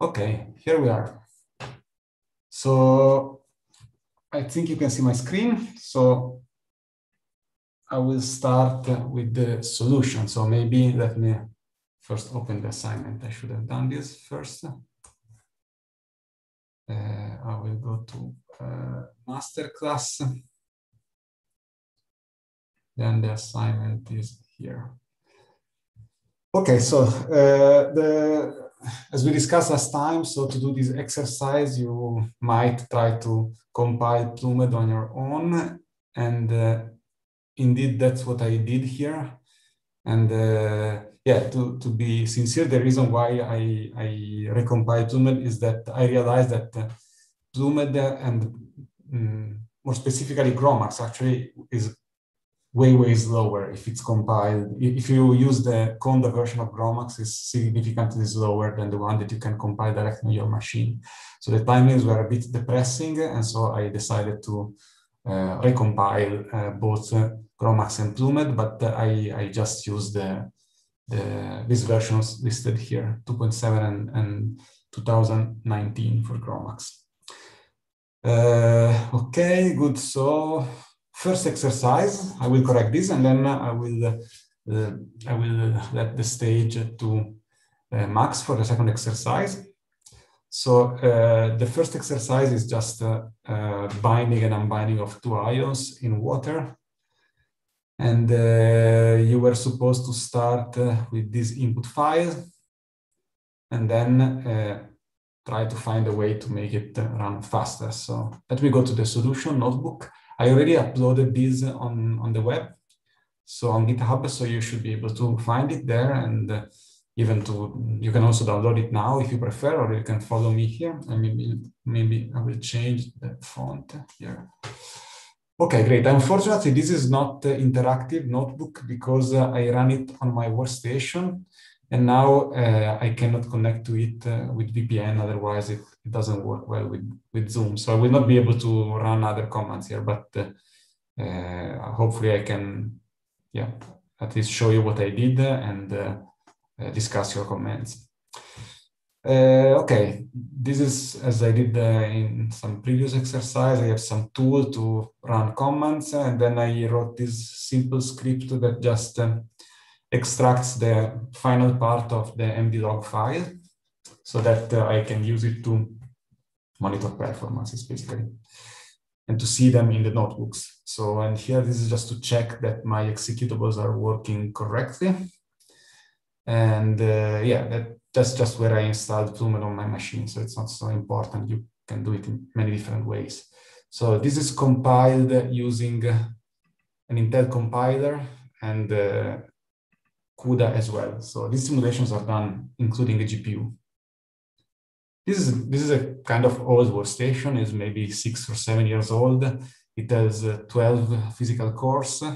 Okay, here we are. So I think you can see my screen. So I will start with the solution. So maybe let me first open the assignment. I should have done this first. Uh, I will go to uh, master class. Then the assignment is here. Okay, so uh, the as we discussed last time, so to do this exercise, you might try to compile Plumed on your own. And uh, indeed, that's what I did here. And uh, yeah, to, to be sincere, the reason why I, I recompiled Plumed is that I realized that uh, Plumed and um, more specifically GROMACS actually is way, way slower if it's compiled. If you use the Conda version of GROMACS, it's significantly slower than the one that you can compile directly on your machine. So the timelines were a bit depressing, and so I decided to uh, recompile uh, both uh, GROMACS and Plumed, but I, I just used the, the these versions listed here, 2.7 and, and 2019 for GROMACS. Uh, okay, good. So first exercise, I will correct this and then I will, uh, I will let the stage to uh, Max for the second exercise. So uh, the first exercise is just uh, uh, binding and unbinding of two ions in water. And uh, you were supposed to start with this input file and then try to find a way to make it run faster. So let me go to the solution notebook I already uploaded this on, on the web, so on GitHub, so you should be able to find it there and uh, even to, you can also download it now if you prefer, or you can follow me here. And maybe, maybe I will change the font here. Okay, great. Unfortunately, this is not uh, interactive notebook because uh, I run it on my workstation. And now uh, I cannot connect to it uh, with VPN, otherwise it, it, doesn't work well with, with Zoom. So I will not be able to run other commands here, but uh, uh hopefully I can, yeah, at least show you what I did and uh, uh, discuss your comments. okay, this is as I did in some previous exercise. I have some tool to run commands, and then I wrote this simple script that just extracts the final part of the mdlog file so that uh, I can use it to monitor performances basically and to see them in the notebooks. So, and here this is just to check that my executables are working correctly. And uh, yeah, that, that's just where I installed Plumed on my machine. So it's not so important. You can do it in many different ways. So this is compiled using an Intel compiler and uh, CUDA as well. So these simulations are done including the GPU. This is, this is a kind of old workstation, is maybe six or seven years old. It has uh, 12 physical cores uh,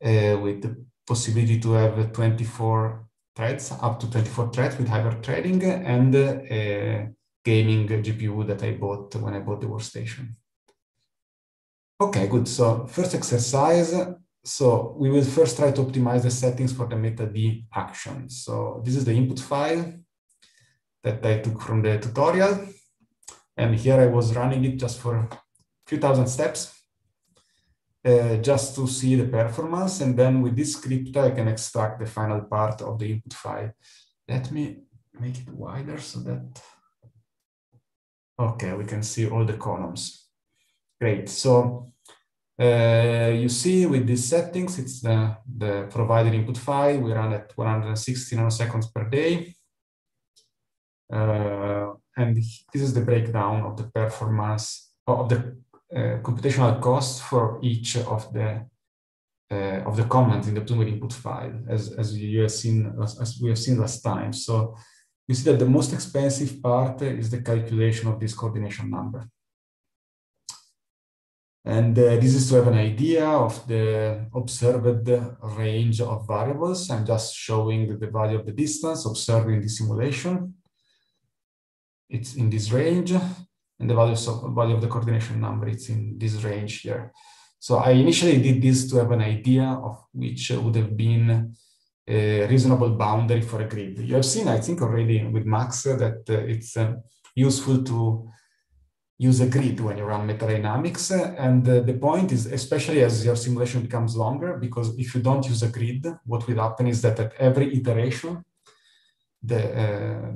with the possibility to have 24 threads, up to 24 threads with hyper threading and uh, a gaming GPU that I bought when I bought the workstation. Okay, good. So first exercise, so we will first try to optimize the settings for the meta-D action. So this is the input file that I took from the tutorial. And here I was running it just for a few thousand steps, uh, just to see the performance. And then with this script, I can extract the final part of the input file. Let me make it wider so that, okay, we can see all the columns. Great, so uh, you see with these settings, it's the, the provided input file. We run at 160 nanoseconds per day. Uh, and this is the breakdown of the performance of the uh, computational cost for each of the uh, of the comments in the Plumed input file, as, as you have seen as we have seen last time. So you see that the most expensive part is the calculation of this coordination number. And uh, this is to have an idea of the observed range of variables. I'm just showing the value of the distance observed in the simulation. It's in this range, and the value of, value of the coordination number, it's in this range here. So I initially did this to have an idea of which would have been a reasonable boundary for a grid. You have seen, I think, already with Max that uh, it's uh, useful to use a grid when you run metadynamics. And uh, the point is, especially as your simulation becomes longer, because if you don't use a grid, what will happen is that at every iteration, the, uh,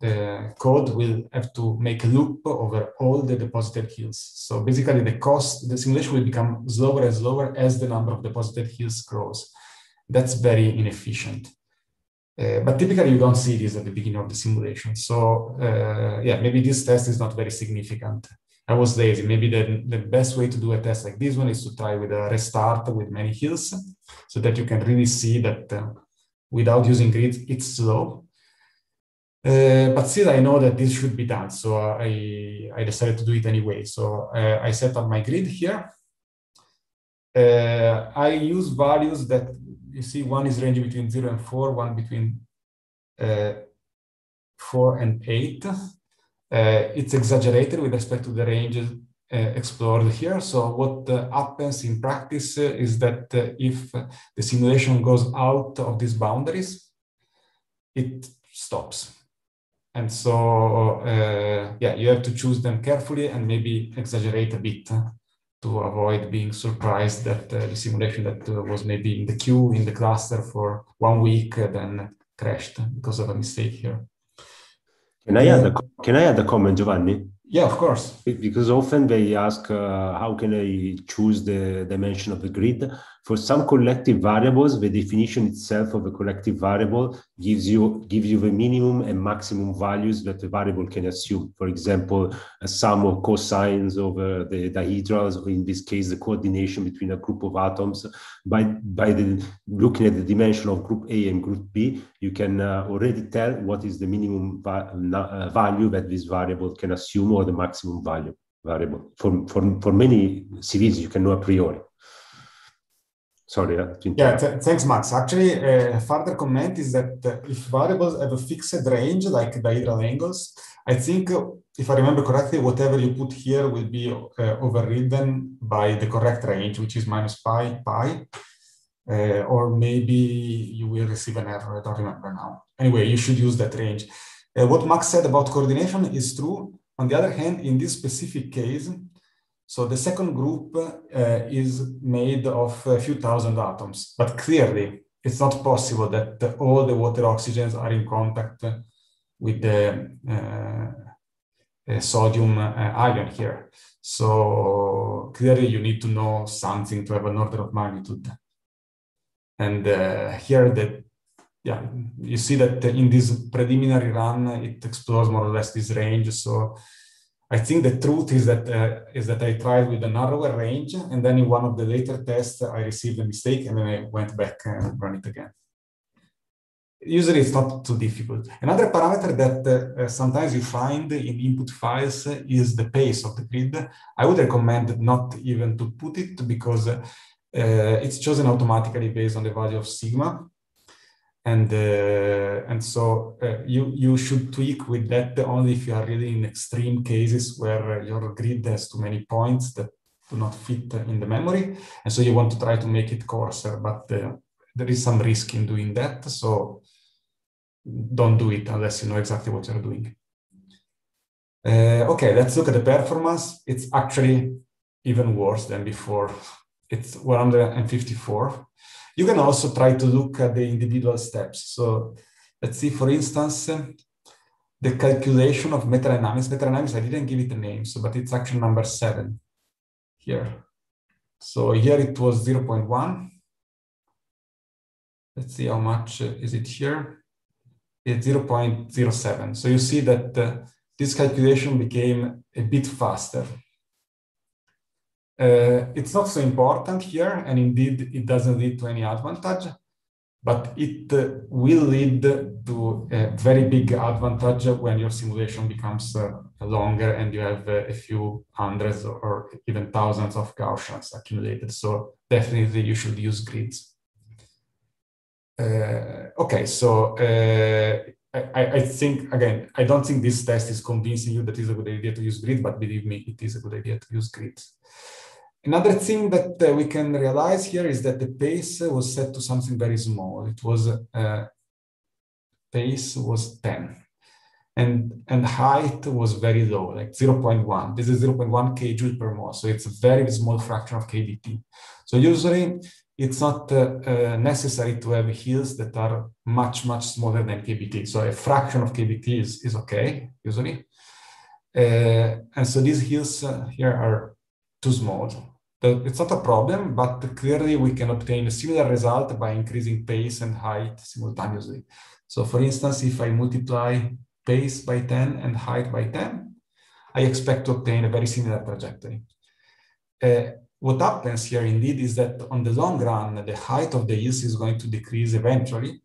the code will have to make a loop over all the deposited hills. So basically the cost, the simulation will become slower and slower as the number of deposited hills grows. That's very inefficient. Uh, but typically you don't see this at the beginning of the simulation. So uh, yeah, maybe this test is not very significant. I was lazy. Maybe the, the best way to do a test like this one is to try with a restart with many hills so that you can really see that uh, without using grid, it's slow. Uh, but still, I know that this should be done. So I, I decided to do it anyway. So uh, I set up my grid here. Uh, I use values that you see one is ranging between zero and four, one between uh, four and eight. Uh, it's exaggerated with respect to the ranges uh, explored here. So what uh, happens in practice uh, is that uh, if the simulation goes out of these boundaries, it stops. And so, yeah, you have to choose them carefully and maybe exaggerate a bit to avoid being surprised that uh, the simulation that uh, was maybe in the queue in the cluster for one week uh, then crashed because of a mistake here. Can I add a, can I add a comment, Giovanni? Yeah, of course. Because often they ask, uh, how can I choose the dimension of the grid? For some collective variables, the definition itself of a collective variable gives you gives you the minimum and maximum values that the variable can assume. For example, a sum of cosines over the dihedrals, or in this case, the coordination between a group of atoms. By by the looking at the dimension of group A and group B, you can uh, already tell what is the minimum va uh, value that this variable can assume or the maximum value variable. For for for many CVs, you can know a priori. Sorry. Uh, yeah, th thanks, Max. Actually, a uh, further comment is that uh, if variables have a fixed range, like dihedral angles, I think, uh, if I remember correctly, whatever you put here will be uh, overridden by the correct range, which is minus pi, pi. Uh, or maybe you will receive an error, I don't remember now. Anyway, you should use that range. what Max said about coordination is true. On the other hand, in this specific case, so the second group uh, is made of a few thousand atoms, but clearly it's not possible that all the water oxygens are in contact with the uh, uh, sodium uh, ion here. So clearly you need to know something to have an order of magnitude. And uh, here that yeah, you see that in this preliminary run, it explores more or less this range. So I think the truth is that uh, is that I tried with a narrower range, and then in one of the later tests, I received a mistake, and then I went back and run it again. Usually, it's not too difficult. Another parameter that uh, sometimes you find in input files is the pace of the grid. I would recommend not even to put it because uh, it's chosen automatically based on the value of sigma. And uh, and so uh, you you should tweak with that only if you are really in extreme cases where your grid has too many points that do not fit in the memory. And so you want to try to make it coarser but uh, there is some risk in doing that. So don't do it unless you know exactly what you're doing. Uh, okay let's look at the performance. It's actually even worse than before it's 154 you can also try to look at the individual steps. So let's see, for instance, the calculation of metadynamics. Metadynamics, I didn't give it a name, so but it's actually number seven here. So here it was 0.1. Let's see how much is it here. It's 0.07. So you see that uh, this calculation became a bit faster. Uh, it's not so important here, and indeed it doesn't lead to any advantage, but it uh, will lead to a very big advantage when your simulation becomes uh, longer and you have uh, a few hundreds or even thousands of Gaussians accumulated. So definitely you should use grids. Uh, okay, so uh, I, I, think, again, I don't think this test is convincing you that it's a good idea to use grid, but believe me, it is a good idea to use grids. Another thing that uh, we can realize here is that the pace was set to something very small. It was uh, pace was 10 and, and height was very low, like 0.1. This is 0.1 kjoule per mole. So it's a very small fraction of kBT. So usually it's not uh, uh, necessary to have hills that are much, much smaller than kBT. So a fraction of kBT is, is okay, usually. Uh, and so these hills uh, here are too small. It's not a problem, but clearly we can obtain a similar result by increasing pace and height simultaneously. So for instance, if I multiply pace by 10 and height by 10, I expect to obtain a very similar trajectory. Uh, what happens here indeed is that on the long run, the height of the hills is going to decrease eventually.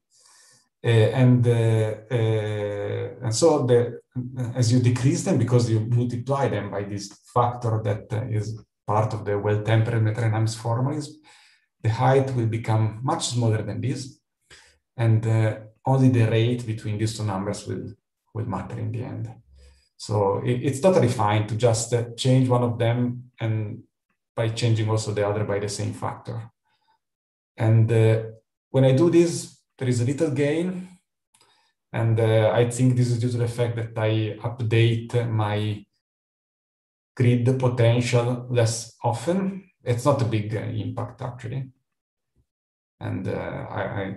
Uh, and, uh, uh and so the, as you decrease them, because you multiply them by this factor that is part of the well-tempered metadynamics formalism, the height will become much smaller than this. And uh, only the rate between these two numbers will, will matter in the end. So it, it's totally fine to just uh, change one of them and by changing also the other by the same factor. And uh, when I do this, there is a little gain. And uh, I think this is due to the fact that I update my grid potential less often. It's not a big uh, impact actually. And uh, I, I,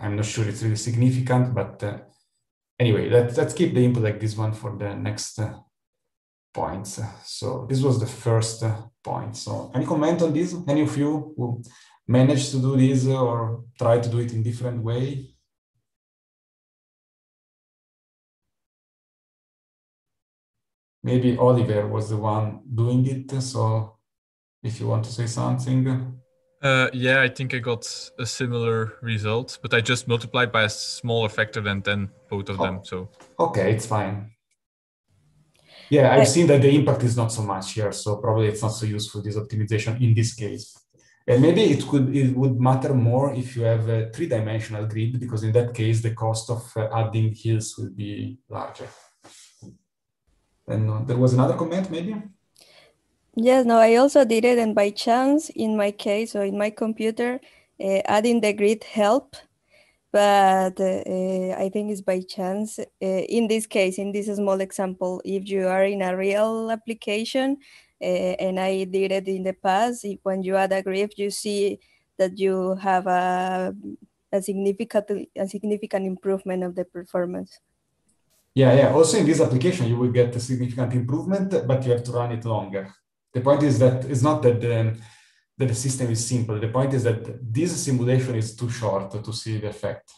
I'm not sure it's really significant, but uh, anyway, let's, let's keep the input like this one for the next points. So this was the first point. So any comment on this? Any of you who managed to do this or try to do it in different way? Maybe Oliver was the one doing it. So if you want to say something. Uh, yeah, I think I got a similar result, but I just multiplied by a smaller factor than 10, both of oh. them. So okay, it's fine. Yeah, I've seen that the impact is not so much here, so probably it's not so useful this optimization in this case. And maybe it could it would matter more if you have a three-dimensional grid, because in that case the cost of uh, adding hills will be larger. And uh, there was another comment, maybe. Yes, no, I also did it, and by chance, in my case or in my computer, uh, adding the grid help, but uh, I think it's by chance. Uh, in this case, in this small example, if you are in a real application, uh, and I did it in the past, when you add a grid, you see that you have a, a significant a significant improvement of the performance. Yeah, yeah. Also in this application, you will get a significant improvement, but you have to run it longer. The point is that it's not that the, that the system is simple. The point is that this simulation is too short to see the effect.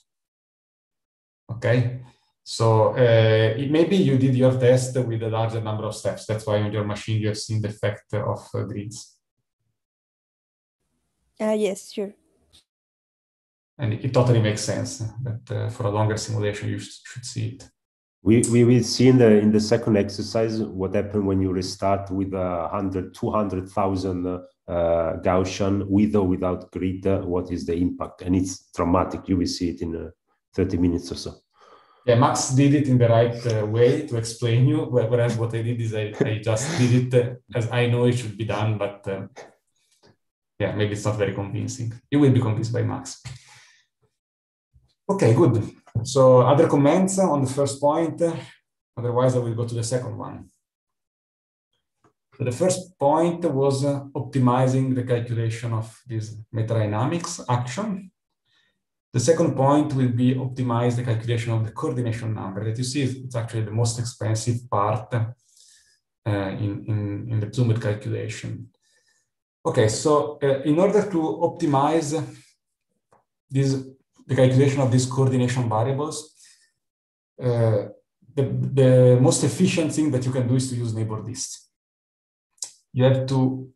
Okay, so uh, it, maybe you did your test with a larger number of steps. That's why on your machine you have seen the effect of uh, grids. Uh, yes, sure. And it, it totally makes sense that uh, for a longer simulation you sh should see it. We, we will see in the in the second exercise what happened when you restart with a hundred, two hundred thousand uh, Gaussian with or without grid. Uh, what is the impact? And it's dramatic. You will see it in uh, 30 minutes or so. Yeah, Max did it in the right uh, way to explain you. Whereas what I did is I, I just did it uh, as I know it should be done, but uh, yeah, maybe it's not very convincing. You will be convinced by Max. Okay, good. So other comments on the first point? Otherwise, I will go to the second one. So the first point was uh, optimizing the calculation of this metadynamics action. The second point will be optimize the calculation of the coordination number that you see it's actually the most expensive part uh, in, in, in the zoomed calculation. Okay, so uh, in order to optimize this the calculation of these coordination variables, uh, the, the most efficient thing that you can do is to use neighbor lists. You have to,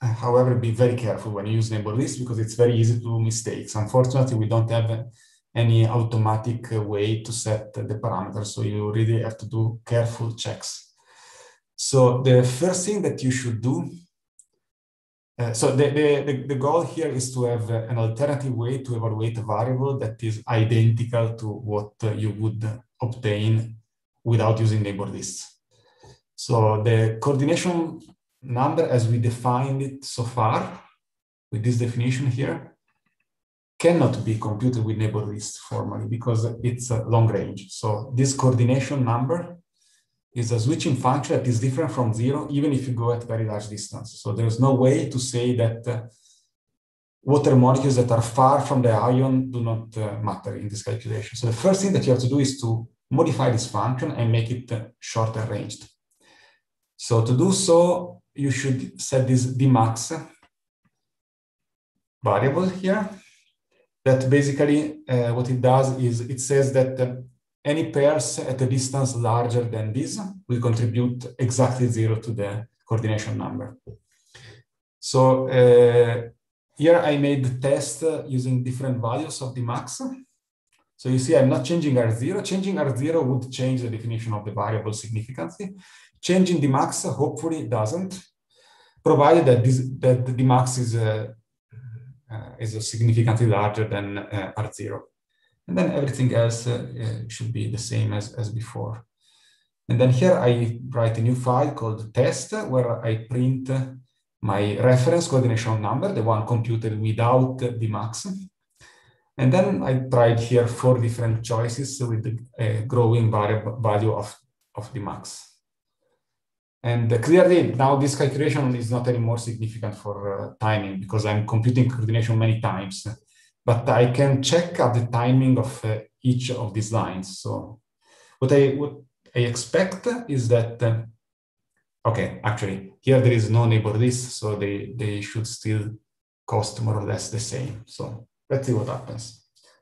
however, be very careful when you use neighbor lists because it's very easy to do mistakes. Unfortunately, we don't have any automatic way to set the parameters, so you really have to do careful checks. So the first thing that you should do uh, so the, the, the, goal here is to have an alternative way to evaluate a variable that is identical to what uh, you would obtain without using neighbor lists. So the coordination number as we defined it so far with this definition here cannot be computed with neighbor lists formally because it's a long range. So this coordination number is a switching function that is different from zero, even if you go at very large distance. So there's no way to say that uh, water molecules that are far from the ion do not uh, matter in this calculation. So the first thing that you have to do is to modify this function and make it uh, shorter ranged. So to do so, you should set this dmax variable here that basically uh, what it does is it says that uh, any pairs at a distance larger than this will contribute exactly zero to the coordination number. So uh, here I made the test using different values of dmax. So you see, I'm not changing R0. Changing R0 would change the definition of the variable significantly. Changing dmax hopefully doesn't, provided that, this, that the max is, uh, uh, is significantly larger than uh, R0. And then everything else uh, uh, should be the same as, as before. And then here I write a new file called test where I print my reference coordination number, the one computed without dmax. And then I tried here four different choices with the uh, growing value of, of dmax. And clearly now this calculation is not anymore significant for timing because I'm computing coordination many times, but I can check at the timing of uh, each of these lines. So what I, what I expect is that, uh, okay, actually here there is no neighbor list, so they, they should still cost more or less the same. So let's see what happens.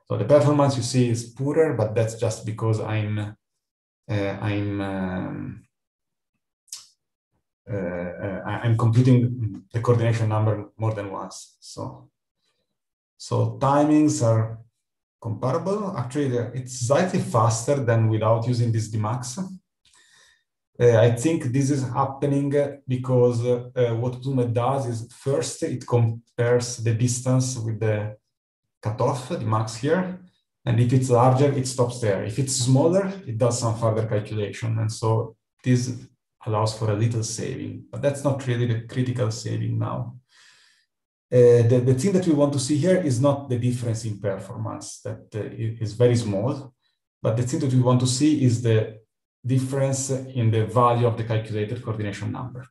So the performance you see is poorer, but that's just because I'm uh, I'm um, uh, uh, I'm computing the coordination number more than once. So so timings are comparable. Actually, it's slightly faster than without using this dmax. Uh, I think this is happening because uh, what Plumed does is first it compares the distance with the cutoff, the max here. And if it's larger, it stops there. If it's smaller, it does some further calculation. And so this allows for a little saving, but that's not really the critical saving now. Uh, the, the thing that we want to see here is not the difference in performance that uh, is very small, but the thing that we want to see is the difference in the value of the calculated coordination number.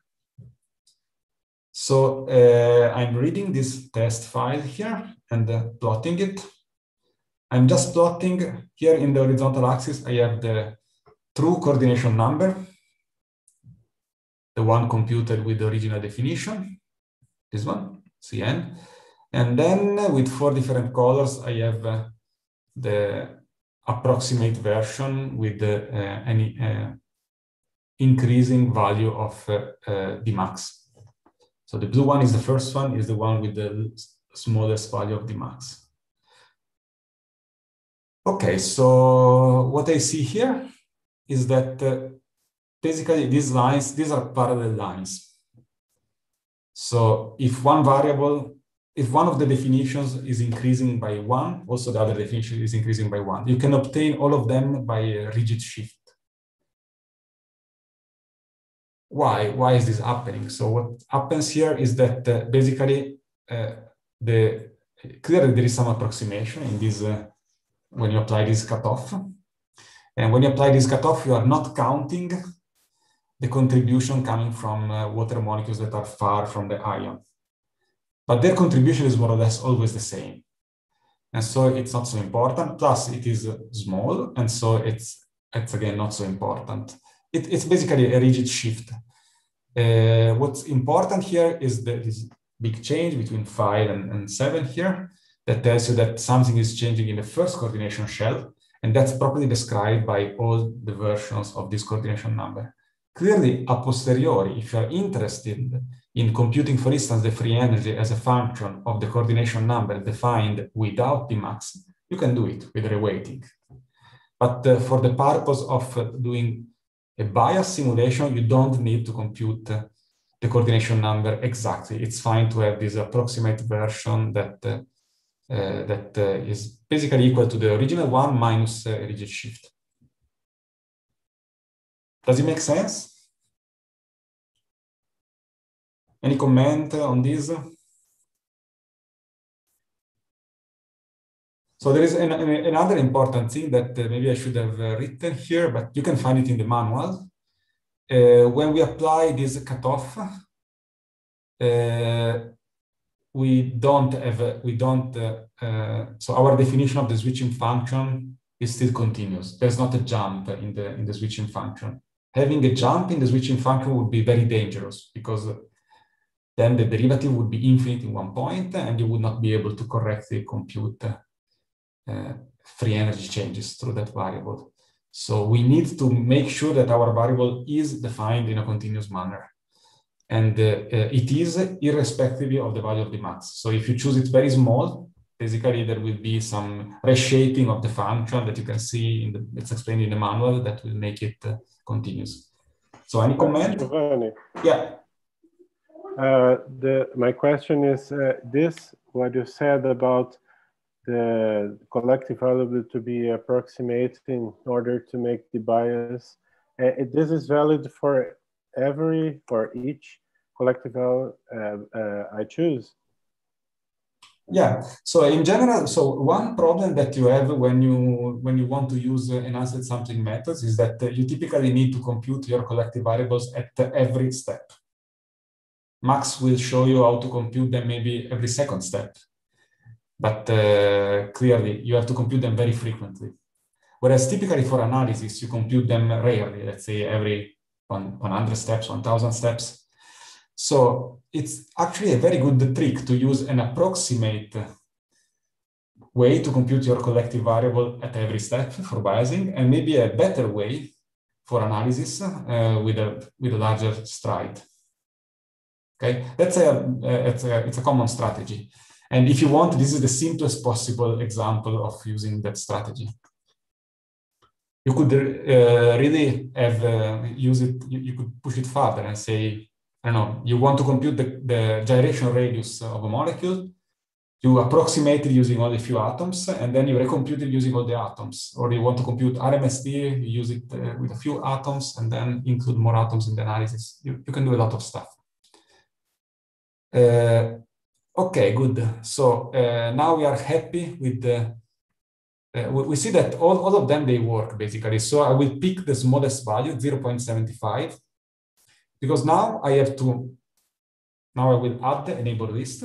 So uh, I'm reading this test file here and uh, plotting it. I'm just plotting here in the horizontal axis, I have the true coordination number, the one computed with the original definition, this one, Cn. And then with four different colors, I have uh, the approximate version with uh, any uh, increasing value of uh, dmax. So the blue one is the first one, is the one with the smallest value of dmax. Okay, so what I see here is that uh, basically these lines, these are parallel lines. So if one variable, if one of the definitions is increasing by one, also the other definition is increasing by one. You can obtain all of them by a rigid shift. why why is this happening so what happens here is that uh, basically uh, the clearly there is some approximation in this uh, when you apply this cutoff and when you apply this cutoff you are not counting the contribution coming from uh, water molecules that are far from the ion but their contribution is more or less always the same and so it's not so important plus it is small and so it's it's again not so important it, it's basically a rigid shift. Uh, what's important here is that this big change between five and, and seven here that tells you that something is changing in the first coordination shell. And that's properly described by all the versions of this coordination number. Clearly, a posteriori, if you're interested in computing, for instance, the free energy as a function of the coordination number defined without dmax, you can do it with reweighting. But uh, for the purpose of uh, doing a bias simulation, you don't need to compute the coordination number exactly. It's fine to have this approximate version that uh, uh, that uh, is basically equal to the original one minus uh, rigid shift. Does it make sense? Any comment on this? So there is an, another important thing that uh, maybe I should have uh, written here, but you can find it in the manual. Uh, when we apply this cutoff, uh, we don't have, a, we don't, uh, uh, so our definition of the switching function is still continuous. There's not a jump in the, in the switching function. Having a jump in the switching function would be very dangerous because then the derivative would be infinite in one point and you would not be able to correctly compute uh, free energy changes through that variable. So we need to make sure that our variable is defined in a continuous manner. And uh, uh, it is irrespective of the value of the max. So if you choose it very small, basically there will be some reshaping of the function that you can see in the, it's explained in the manual that will make it uh, continuous. So any comment? Giovanni. Yeah. Uh, the, my question is uh, this, what you said about the collective variable to be approximated in order to make the bias. Uh, this is valid for every, for each collective value uh, uh, I choose. Yeah. So in general, so one problem that you have when you when you want to use enhanced sampling methods is that uh, you typically need to compute your collective variables at every step. Max will show you how to compute them maybe every second step but uh, clearly you have to compute them very frequently. Whereas typically for analysis, you compute them rarely, let's say every one, 100 steps, 1000 steps. So it's actually a very good trick to use an approximate way to compute your collective variable at every step for biasing, and maybe a better way for analysis uh, with, a, with a larger stride. Okay, that's a, it's a, it's a common strategy. And if you want, this is the simplest possible example of using that strategy. You could uh, really have uh, use it, you, you, could push it further and say, I don't know, you want to compute the, the gyration radius of a molecule, you approximate it using only a few atoms, and then you recompute it using all the atoms. Or you want to compute RMSD, you use it uh, with a few atoms, and then include more atoms in the analysis. You, you can do a lot of stuff. Uh, Okay, good. So uh, now we are happy with the, uh, we, see that all, all of them, they work basically. So I will pick the smallest value, 0.75, because now I have to, now I will add the neighbor list.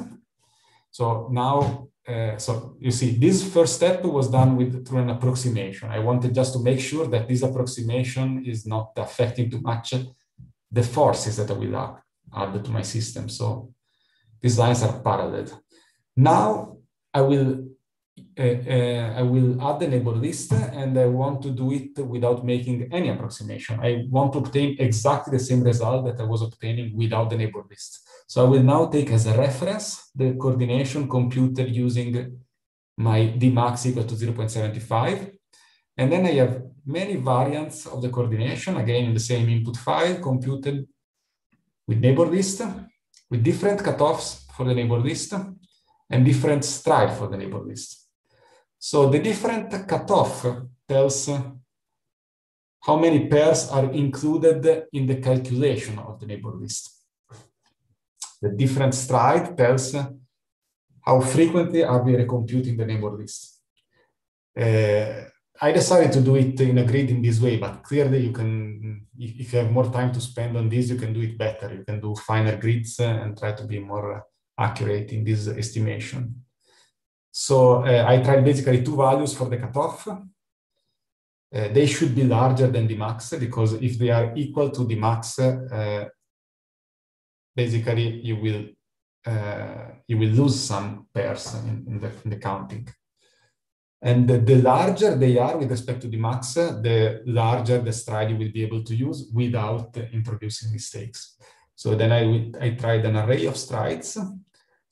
So now, uh, so you see, this first step was done with through an approximation. I wanted just to make sure that this approximation is not affecting too much the forces that I will add, add to my system. So these lines are parallel. Now I will Uh, uh, I will add the neighbor list and I want to do it without making any approximation. I want to obtain exactly the same result that I was obtaining without the neighbor list. So I will now take as a reference the coordination computed using my Dmax equal to 0.75. And then I have many variants of the coordination, again in the same input file, computed with neighbor list with different cutoffs for the neighbor list and different stride for the neighbor list. So the different cutoff tells how many pairs are included in the calculation of the neighbor list. The different stride tells how frequently are we recomputing the neighbor list. Uh, I decided to do it in a grid in this way, but clearly you can, if you have more time to spend on this, you can do it better. You can do finer grids and try to be more accurate in this estimation. So uh, I tried basically two values for the cutoff. Uh, they should be larger than the max because if they are equal to the max, uh, basically you will uh, you will lose some pairs in, in, the, in the counting. And the, the, larger they are with respect to the max, the larger the stride you will be able to use without introducing mistakes. So then I, I tried an array of strides.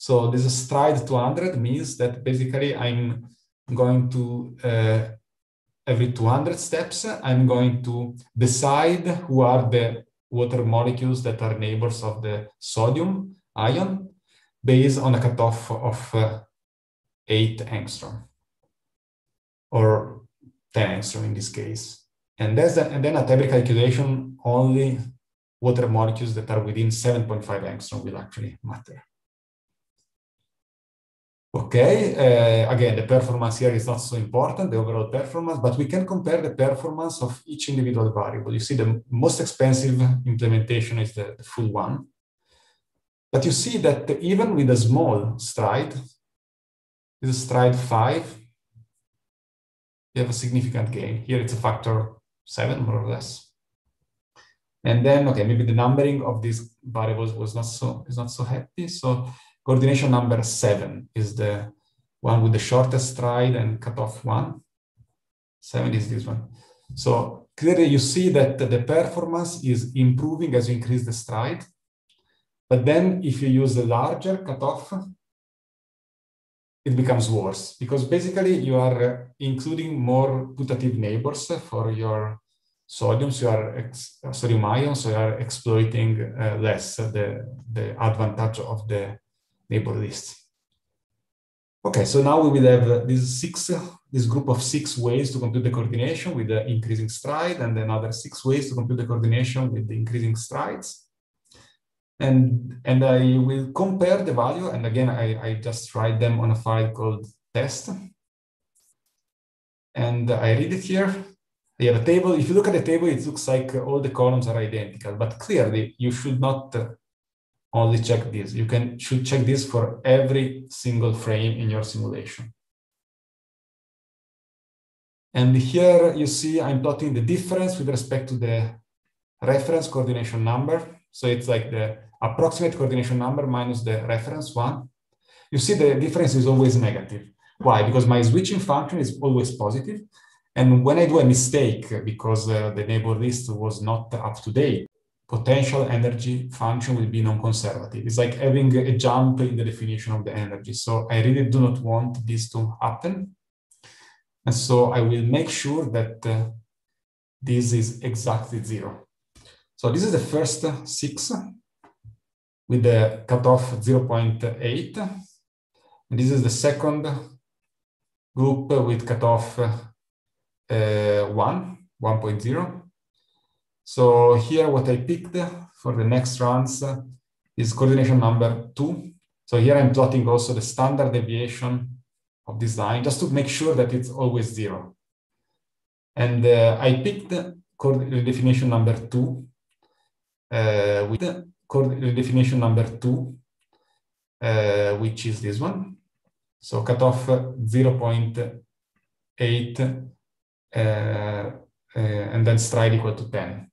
So this stride 200 means that basically I'm going to, uh, every 200 steps, I'm going to decide who are the water molecules that are neighbors of the sodium ion based on a cutoff of uh, 8 angstrom or 10 angstrom in this case. And, that's and then at every calculation, only water molecules that are within 7.5 angstrom will actually matter. Okay, uh, again, the performance here is not so important, the overall performance, but we can compare the performance of each individual variable. You see the most expensive implementation is the, the full one. But you see that even with a small stride, this is stride five, you have a significant gain. Here it's a factor seven, more or less. And then, okay, maybe the numbering of these variables was not so is not so happy. So Coordination number seven is the one with the shortest stride and cutoff one. Seven is this one. So clearly you see that the performance is improving as you increase the stride. But then if you use a larger cutoff, it becomes worse because basically you are including more putative neighbors for your sodium, so you are sodium ions, so you are exploiting uh, less the, the advantage of the neighbor list. Okay, so now we will have uh, this six, this group of six ways to compute the coordination with the increasing stride and another six ways to compute the coordination with the increasing strides. And, and I will compare the value. And again, I, I just write them on a file called test. And I read it here. You have a table. If you look at the table, it looks like all the columns are identical, but clearly you should not only check this. You can should check this for every single frame in your simulation. And here you see I'm plotting the difference with respect to the reference coordination number. So it's like the approximate coordination number minus the reference one. You see the difference is always negative. Why? Because my switching function is always positive. And when I do a mistake because uh, the neighbor list was not up to date, potential energy function will be non-conservative. It's like having a jump in the definition of the energy. So I really do not want this to happen. And so I will make sure that uh, this is exactly zero. So this is the first six with the cutoff 0.8. And this is the second group with cutoff uh, 1, 1.0. So here what I picked for the next runs is coordination number two. So here I'm plotting also the standard deviation of this line just to make sure that it's always zero. And uh, I picked definition number two uh, with definition number two, uh, which is this one. So cutoff 0.8 uh, uh, and then stride equal to 10.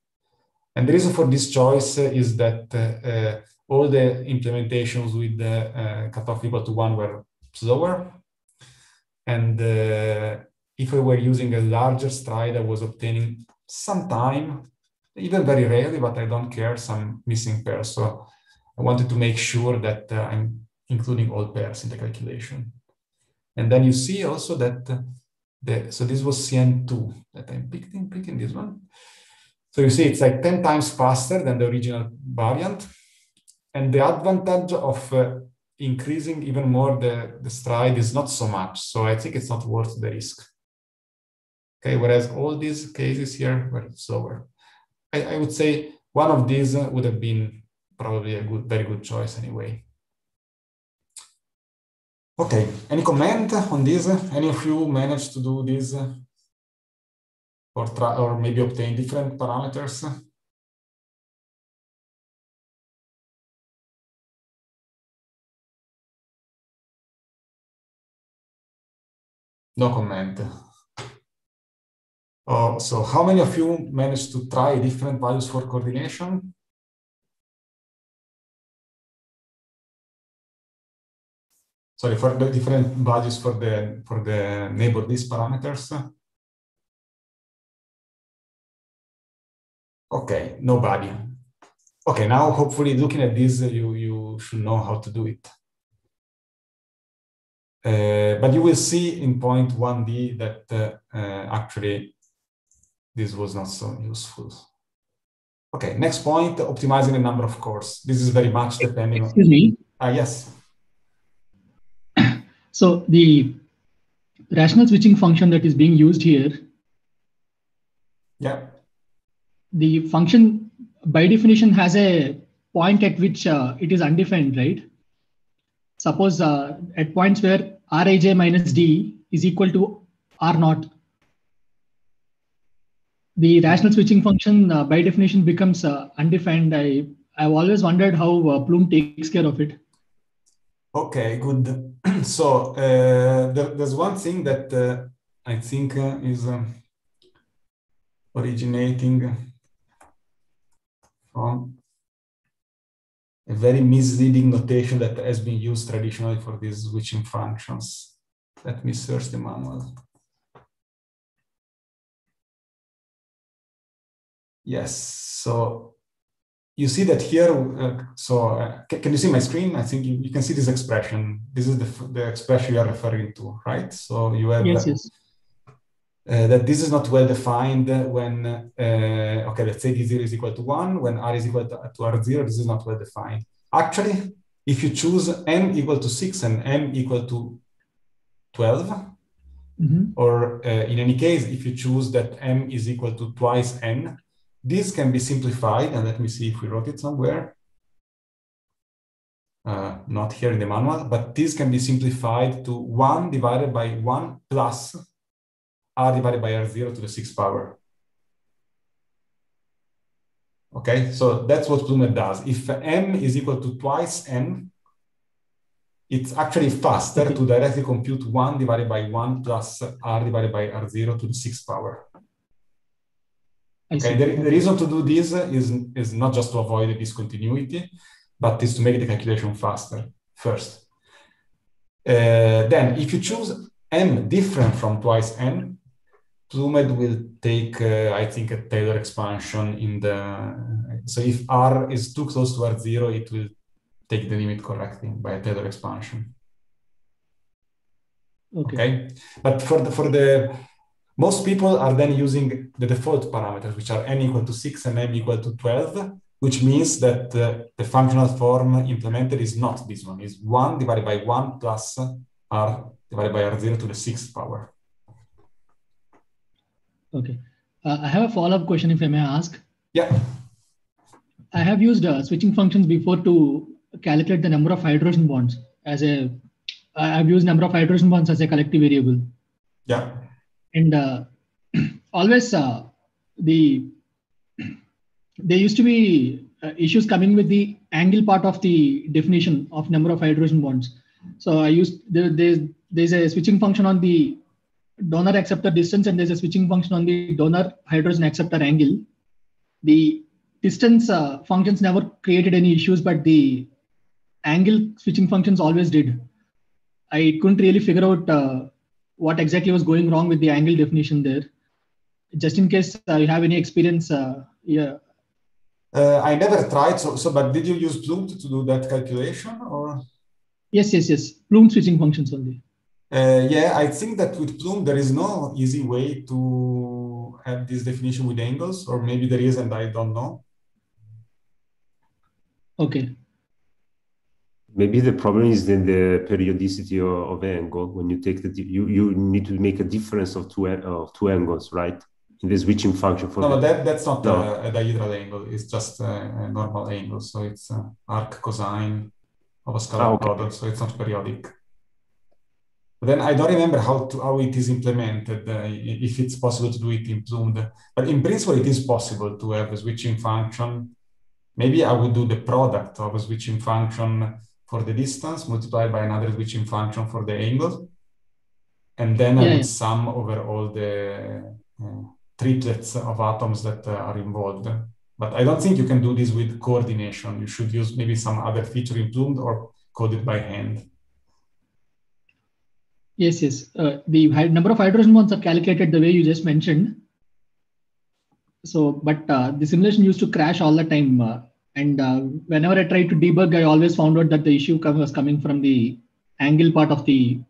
And the reason for this choice is that uh, all the implementations with the uh, cutoff equal to one were slower. And uh, if I were using a larger stride, I was obtaining some time, even very rarely, but I don't care, some missing pairs. So I wanted to make sure that uh, I'm including all pairs in the calculation. And then you see also that the, so this was CN2 that I'm picking, picking this one. So you see it's like 10 times faster than the original variant. And the advantage of uh, increasing even more the, the stride is not so much. So I think it's not worth the risk. Okay, whereas all these cases here were slower. I, I would say one of these uh, would have been probably a good, very good choice anyway. Okay, any comment on this? Any of you managed to do this or try or maybe obtain different parameters? No comment. Oh, so how many of you managed to try different values for coordination? Sorry, for the different values for the for the neighbor list parameters. Okay, nobody. Okay, now hopefully looking at this, you, you should know how to do it. Uh, but you will see in point 1D that uh, uh, actually this was not so useful. Okay, next point, optimizing the number of cores. This is very much depending on Excuse on... me. Ah, yes. So the rational switching function that is being used here. Yeah the function by definition has a point at which uh, it is undefined, right? Suppose uh, at points where Rij minus D is equal to R naught, the rational switching function uh, by definition becomes uh, undefined. I, I've always wondered how uh, Plumed takes care of it. Okay, good. so uh, there, there's one thing that I think is um, originating from a very misleading notation that has been used traditionally for these switching functions. Let me search the manual. Yes, so you see that here, uh, so uh, can, can, you see my screen? I think you, you, can see this expression. This is the, the expression you are referring to, right? So you have yes, yes. Uh, that this is not well defined when, uh, okay, let's say d0 is equal to 1, when r is equal to, to r0, this is not well defined. Actually, if you choose m equal to 6 and m equal to 12, mm -hmm. or uh, in any case, if you choose that m is equal to twice n, this can be simplified, and let me see if we wrote it somewhere. Uh, not here in the manual, but this can be simplified to 1 divided by 1 plus r divided by r0 to the sixth power. Okay, so that's what Plumed does. If m is equal to twice n, it's actually faster to directly compute 1 divided by 1 plus r divided by r0 to the sixth power. Okay, the, the, reason to do this is, is not just to avoid the discontinuity, but is to make the calculation faster first. Uh, then, if you choose m different from twice n, Plumed will take, uh, I think, a Taylor expansion in the. So if r is too close to r0, it will take the limit correctly by a Taylor expansion. Okay. okay. But for the for the most people are then using the default parameters, which are n equal to 6 and m equal to 12, which means that uh, the functional form implemented is not this one, is 1 divided by 1 plus r divided by r0 to the sixth power. Okay. Uh, I have a follow-up question if I may ask. Yeah. I have used uh, switching functions before to calculate the number of hydrogen bonds as a, I've used number of hydrogen bonds as a collective variable. Yeah and uh, always uh, the there used to be uh, issues coming with the angle part of the definition of number of hydrogen bonds so i used there, there's there's a switching function on the donor acceptor distance and there's a switching function on the donor hydrogen acceptor angle. The distance uh, functions never created any issues but the angle switching functions always did. I couldn't really figure out uh, what exactly was going wrong with the angle definition there. Just in case uh, you have any experience uh, yeah uh, i never tried so, so but did you use Plumed to, do that calculation or? Yes yes yes. Plumed switching functions only uh, yeah i think that with Plumed, there is no easy way to have this definition with angles or maybe there is and i don't know okay Maybe the problem is in the periodicity of, of angle. When you take the, you, you need to make a difference of two of two angles, right? In the switching function for no, no that, that's not no. a, a, dihedral angle. It's just a, a, normal angle. So it's arc cosine of a scalar ah, okay. product. So it's not periodic. But then I don't remember how to, how it is implemented. Uh, if it's possible to do it in Plumed, but in principle it is possible to have a switching function. Maybe I would do the product of a switching function for the distance multiplied by another switching function for the angle. And then yeah, I would yeah. sum over all the uh, triplets of atoms that uh, are involved. But I don't think you can do this with coordination. You should use maybe some other feature in Plumed or code it by hand. Yes, yes. Uh, the number of hydrogen bonds are calculated the way you just mentioned. So, but uh, the simulation used to crash all the time. Uh, and uh, whenever I tried to debug, I always found out that the issue was coming from the angle part of the.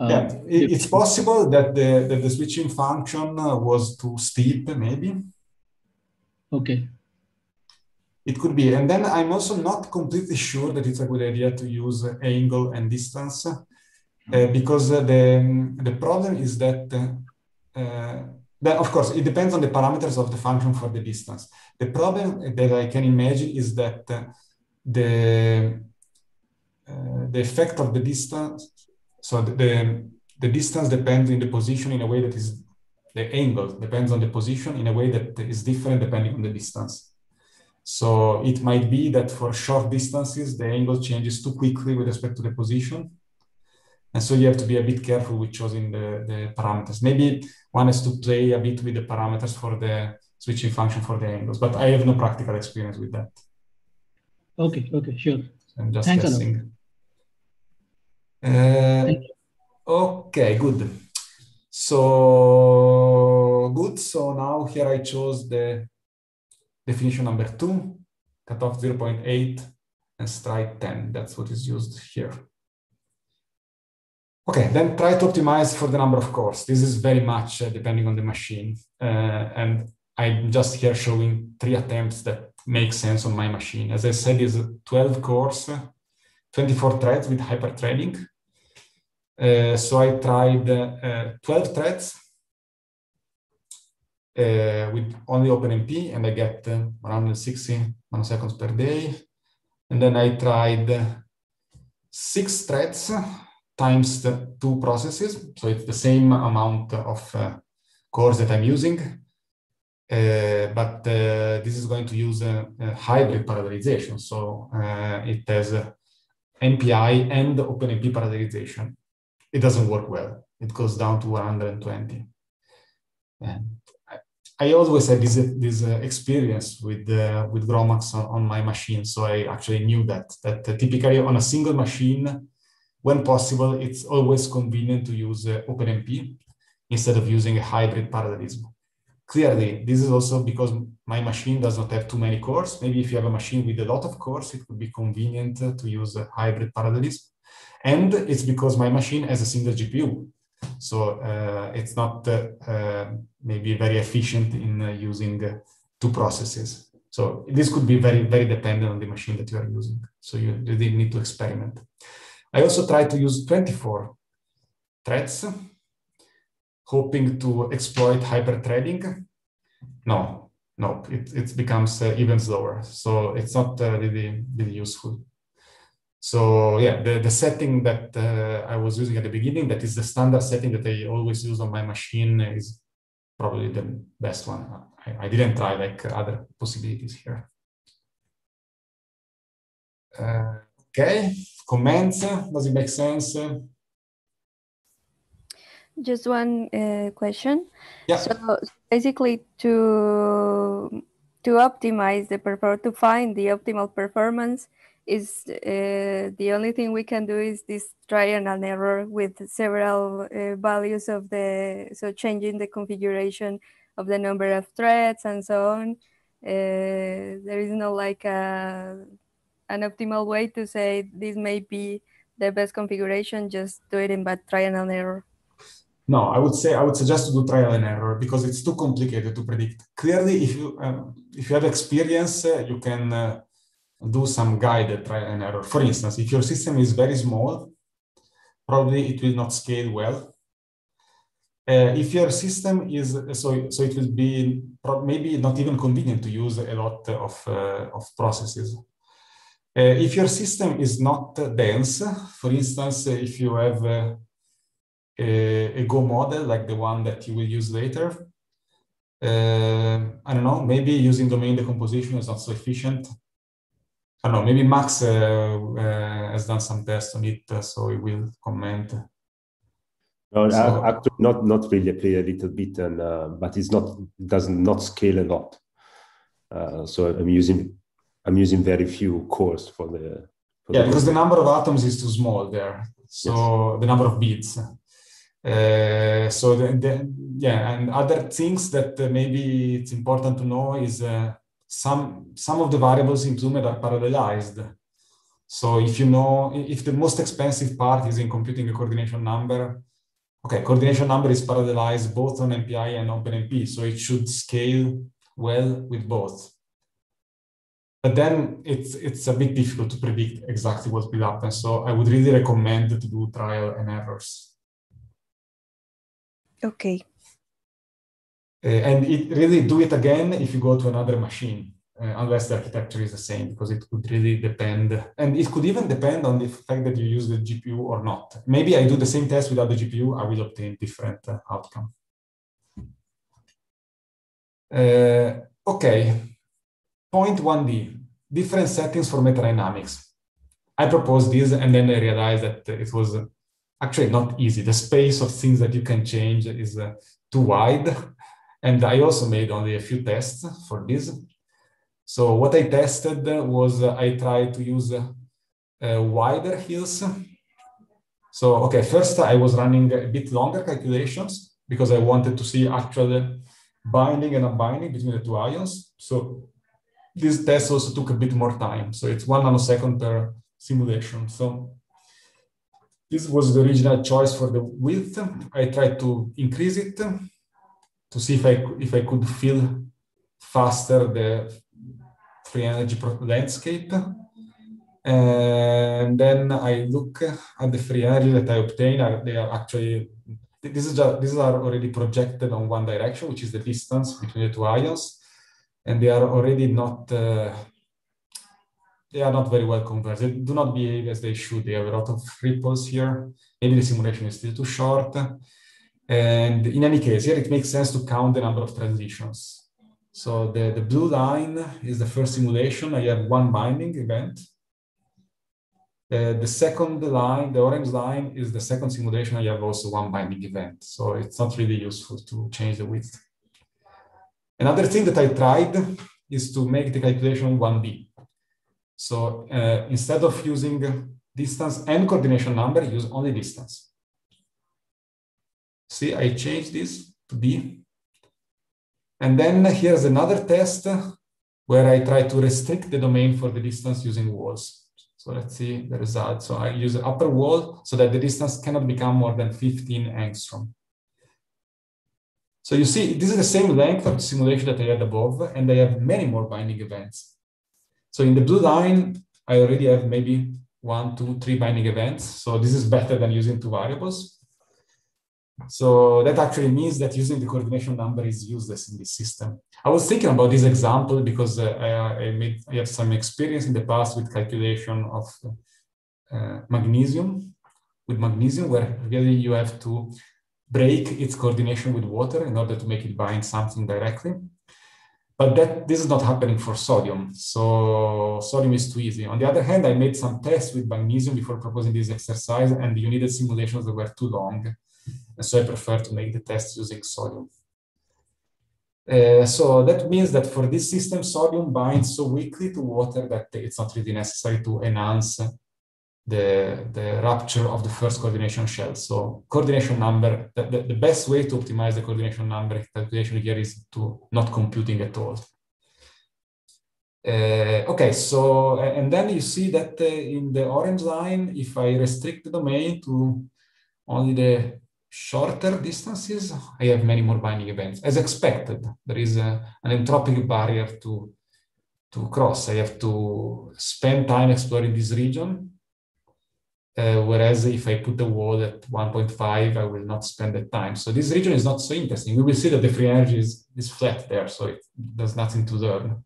Uh, yeah, it's possible that the, that the switching function uh, was too steep, maybe. Okay. It could be. And then I'm also not completely sure that it's a good idea to use angle and distance because uh, the, the problem is that uh, of course it depends on the parameters of the function for the distance. The problem that I can imagine is that uh, the uh, the effect of the distance, so the, the, the distance depends in the position in a way that is the angle depends on the position in a way that is different depending on the distance. So it might be that for short distances, the angle changes too quickly with respect to the position. And so you have to be a bit careful with choosing the, the parameters. Maybe one has to play a bit with the parameters for the switching function for the angles, but I have no practical experience with that. Okay, okay, sure. So I'm just Thanks guessing. Uh, okay, good. So good. So now here I chose the definition number two, cutoff 0.8 and stride 10. That's what is used here. Okay, then try to optimize for the number of cores. This is very much uh, depending on the machine. Uh, and I'm just here showing three attempts that make sense on my machine. As I said, is 12 cores, 24 threads with hyperthreading. Uh, so I tried uh, 12 threads uh, with only OpenMP and I get 160 nanoseconds per day. And then I tried six threads times the two processes. So it's the same amount of uh, cores that I'm using. Uh, but uh, this is going to use a, a hybrid parallelization. So it has MPI and OpenMP parallelization it doesn't work well. It goes down to 120. And I, always had this, this uh, experience with, uh, with GROMACS on, on, my machine. So I actually knew that, that uh, typically on a single machine, when possible, it's always convenient to use uh, OpenMP instead of using a hybrid parallelism. Clearly, this is also because my machine does not have too many cores. Maybe if you have a machine with a lot of cores, it would be convenient to use a hybrid parallelism. And it's because my machine has a single GPU. So uh, it's not uh, uh, maybe very efficient in uh, using uh, two processes. So this could be very, very dependent on the machine that you are using. So you really need to experiment. I also try to use 24 threads, hoping to exploit hyperthreading. No, no, it, it becomes uh, even slower. So it's not really, really useful. So yeah, the, the setting that uh, I was using at the beginning, that is the standard setting that I always use on my machine is probably the best one. I, I didn't try like other possibilities here. Uh, okay, comments, does it make sense? Just one uh, question. Yeah. So basically to to optimize the performance, to find the optimal performance, is uh, the only thing we can do is this trial and error with several uh, values of the, so changing the configuration of the number of threads and so on. Uh, there is no like a, an optimal way to say this may be the best configuration, just do it in bad trial and error. No, I would say I would suggest to do trial and error because it's too complicated to predict. Clearly, if you um, if you have experience, uh, you can uh, do some guided trial and error. For instance, if your system is very small, probably it will not scale well. Uh, if your system is so so it will be maybe not even convenient to use a lot of uh, of processes. Uh, if your system is not dense, for instance, if you have a, a, Go model like the one that you will use later, uh, I don't know, maybe using domain decomposition is not so efficient. I don't know, maybe Max uh, uh, has done some tests on it, uh, so he will comment. No, so, actually, not not really. I play a little bit, and but it's not does not scale a lot. so I'm using I'm using very few cores for the. For yeah, the because the number of atoms is too small there. So yes. the number of bits. Uh, so the, the, yeah, and other things that uh, maybe it's important to know is uh, some some of the variables in Plumed are parallelized. So if you know, if the most expensive part is in computing a coordination number, okay, coordination number is parallelized both on MPI and OpenMP, so it should scale well with both. But then it's it's a bit difficult to predict exactly what will happen. So I would really recommend to do trial and errors. Okay. Uh, and it really do it again if you go to another machine, uh, unless the architecture is the same, because it could really depend. And it could even depend on the fact that you use the GPU or not. Maybe I do the same test without the GPU, I will obtain different uh, outcome. Uh, okay, point 1D, different settings for metadynamics. I proposed this and then I realized that it was actually not easy. The space of things that you can change is uh, too wide. And I also made only a few tests for this. So what I tested was uh, I tried to use uh, wider hills. So, okay, first I was running a bit longer calculations because I wanted to see actual binding and unbinding between the two ions. So this test also took a bit more time. So it's one nanosecond per simulation. So this was the original choice for the width. I tried to increase it to see if I, if I could fill faster the free energy landscape. And then I look at the free energy that I obtain. They are actually, this is just, these are already projected on one direction, which is the distance between the two ions. And they are already not uh, they are not very well converged. They do not behave as they should. They have a lot of ripples here. Maybe the simulation is still too short. And in any case, here it makes sense to count the number of transitions. So the, the blue line is the first simulation. I have one binding event. Uh, the second line, the orange line, is the second simulation. I have also one binding event. So it's not really useful to change the width. Another thing that I tried is to make the calculation 1D. So uh, instead of using distance and coordination number, use only distance. See, I changed this to D. And then here's another test where I try to restrict the domain for the distance using walls. So let's see the result. So I use upper wall so that the distance cannot become more than 15 angstrom. So you see, this is the same length of the simulation that I had above, and I have many more binding events. So in the blue line, I already have maybe one, two, three binding events. So this is better than using two variables. So that actually means that using the coordination number is useless in this system. I was thinking about this example because uh, I, I, made, I have some experience in the past with calculation of uh, magnesium, with magnesium, where really you have to break its coordination with water in order to make it bind something directly. But that this is not happening for sodium. So sodium is too easy. On the other hand, I made some tests with magnesium before proposing this exercise, and you needed simulations that were too long. And so I prefer to make the tests using sodium. Uh, so that means that for this system, sodium binds so weakly to water that it's not really necessary to enhance the, the rupture of the first coordination shell. So coordination number, the, the, the, best way to optimize the coordination number calculation here is to not computing at all. Uh, okay, so, and then you see that uh, in the orange line, if I restrict the domain to only the shorter distances, I have many more binding events. As expected, there is a, an entropic barrier to, to cross. I have to spend time exploring this region uh, whereas if I put the wall at 1.5, I will not spend the time. So this region is not so interesting. We will see that the free energy is, is flat there, so it, there's nothing to learn.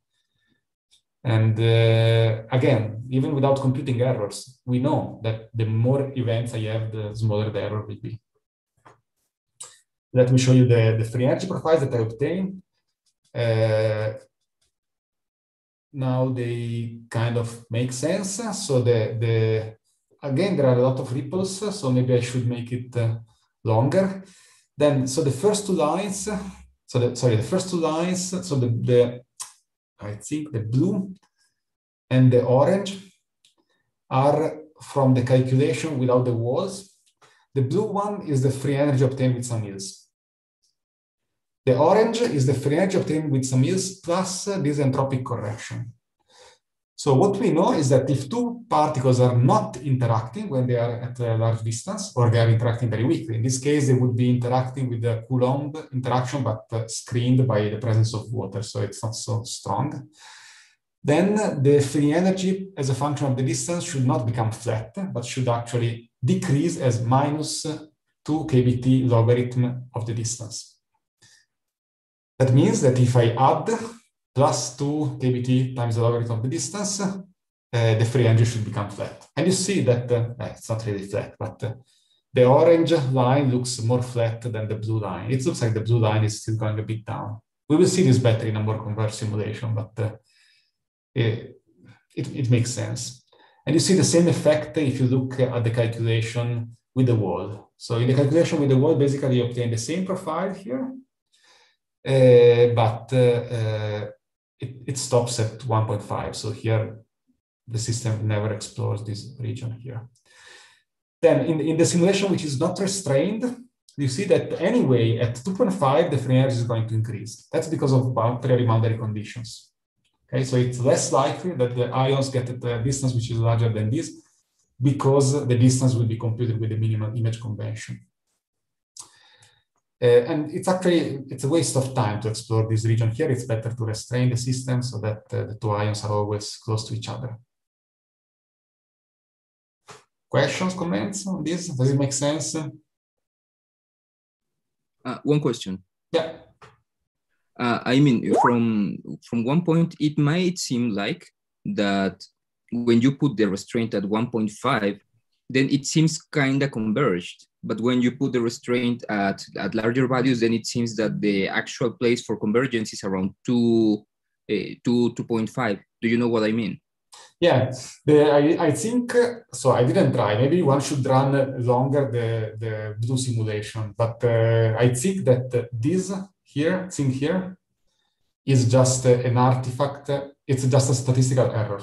And uh, again, even without computing errors, we know that the more events I have, the smaller the error will be. Let me show you the, the free energy profiles that I obtained. Uh, now they kind of make sense. So the, the again, there are a lot of ripples, so maybe I should make it uh, longer. Then, so the first two lines, so the, sorry, the first two lines, so the, the, I think the blue and the orange are from the calculation without the walls. The blue one is the free energy obtained with sum_hills. The orange is the free energy obtained with sum_hills plus this entropic correction. So what we know is that if two particles are not interacting when they are at a large distance, or they are interacting very weakly, in this case, they would be interacting with the Coulomb interaction, but uh, screened by the presence of water, so it's not so strong. Then the free energy as a function of the distance should not become flat, but should actually decrease as minus 2 kBt logarithm of the distance. That means that if I add plus 2 kbt times the logarithm of the distance, uh, the free energy should become flat. And you see that uh, eh, it's not really flat, but uh, the orange line looks more flat than the blue line. It looks like the blue line is still going a bit down. We will see this better in a more converged simulation, but it, it, it makes sense. And you see the same effect if you look at the calculation with the wall. So in the calculation with the wall, basically you obtain the same profile here, uh, but uh, uh it, it stops at 1.5. So here the system never explores this region here. Then in, in the simulation, which is not restrained, you see that anyway, at 2.5, the free energy is going to increase. That's because of boundary boundary conditions. Okay, so it's less likely that the ions get at a distance which is larger than this because the distance will be computed with the minimum image convention. Uh, and it's actually, it's a waste of time to explore this region here. It's better to restrain the system so that uh, the two ions are always close to each other. Questions, comments on this? Does it make sense? Uh, one question. Yeah. Uh, I mean, from from one point, it might seem like that when you put the restraint at 1.5, then it seems kind of converged. But when you put the restraint at, at larger values, then it seems that the actual place for convergence is around 2, uh, 2 2.5. Do you know what I mean? Yeah, the, I, I think, so I didn't try, maybe one should run longer the, the blue simulation, but uh, I think that this here, thing here, is just an artifact, it's just a statistical error.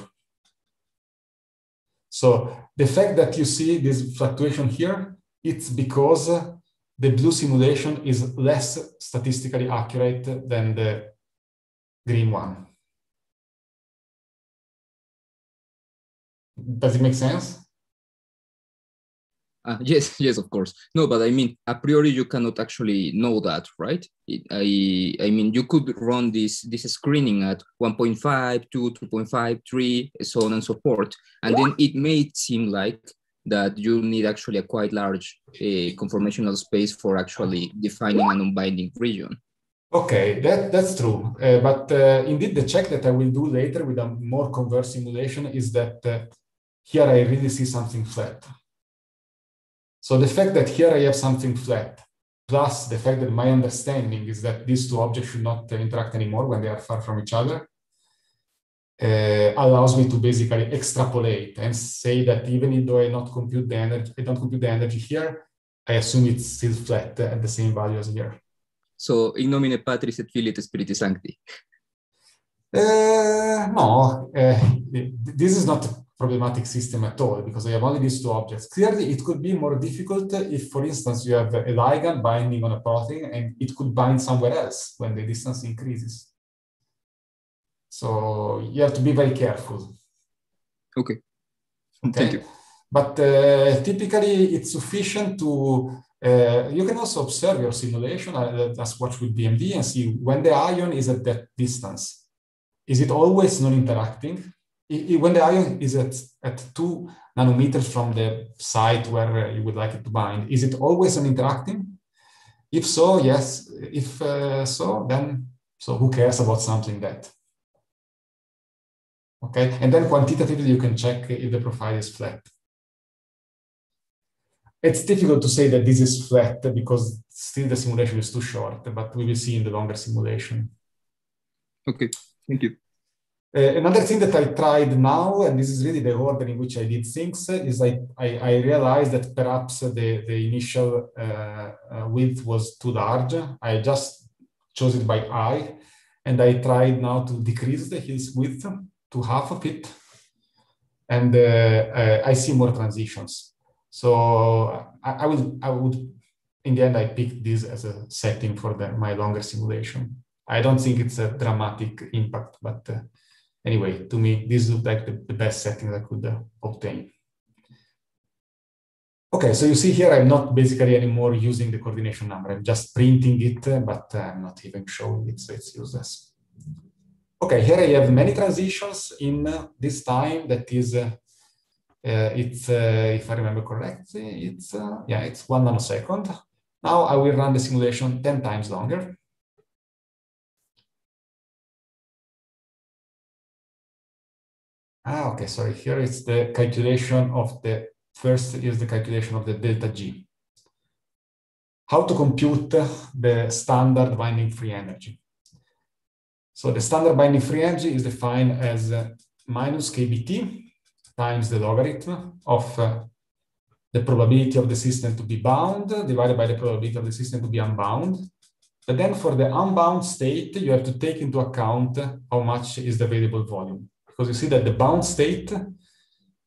So the fact that you see this fluctuation here, it's because the blue simulation is less statistically accurate than the green one. Does it make sense? Uh, yes, yes, of course. No, but I mean, a priori, you cannot actually know that, right? It, I, I mean, you could run this this screening at 1.5, 2, 2.5, 3, so on and so forth, and then it may seem like that you need actually a quite large uh, conformational space for actually defining an unbinding region. Okay, that, that's true. Uh, but uh, indeed, the check that I will do later with a more converse simulation is that uh, here I really see something flat. So the fact that here I have something flat, plus the fact that my understanding is that these two objects should not interact anymore when they are far from each other, uh, allows me to basically extrapolate and say that even though I not compute the energy, I don't compute the energy here, I assume it's still flat at the same value as here. So in nomine Patris et Filii et Spiritus Sancti. Uh, no, uh, this is not a problematic system at all because I have only these two objects. Clearly, it could be more difficult if, for instance, you have a ligand binding on a protein and it could bind somewhere else when the distance increases. So you have to be very careful. Okay. okay? Thank you. But uh, typically, it's sufficient to uh, you can also observe your simulation, uh, just watch with VMD and see when the ion is at that distance. Is it always non-interacting? when the ion is at, at two nanometers from the site where uh, you would like it to bind, is it always non-interacting? If so, yes. If uh, so, then so who cares about something that? Okay, and then quantitatively you can check if the profile is flat. It's difficult to say that this is flat because still the simulation is too short, but we will see in the longer simulation. Okay, thank you. Uh, another thing that I tried now, and this is really the order in which I did things, is I, I, I realized that perhaps the, the initial uh, uh, width was too large. I just chose it by eye, and I tried now to decrease the his width to half of it, and uh, uh, I see more transitions. So I, I, will, I would, in the end, I picked this as a setting for the, my longer simulation. I don't think it's a dramatic impact, but uh, anyway, to me, this looked like the, the best setting I could uh, obtain. Okay, so you see here, I'm not basically anymore using the coordination number. I'm just printing it, uh, but I'm not even showing it, so it's useless. Okay, here I have many transitions in this time that is, uh, it's, uh, if I remember correctly, it's, uh, yeah, it's one nanosecond. Now I will run the simulation 10 times longer. Ah, okay, sorry, here is the calculation of the, first is the calculation of the delta G. How to compute the standard binding free energy. So the standard binding free energy is defined as uh, minus kBt times the logarithm of uh, the probability of the system to be bound divided by the probability of the system to be unbound. But then for the unbound state, you have to take into account how much is the available volume. Because you see that the bound state uh,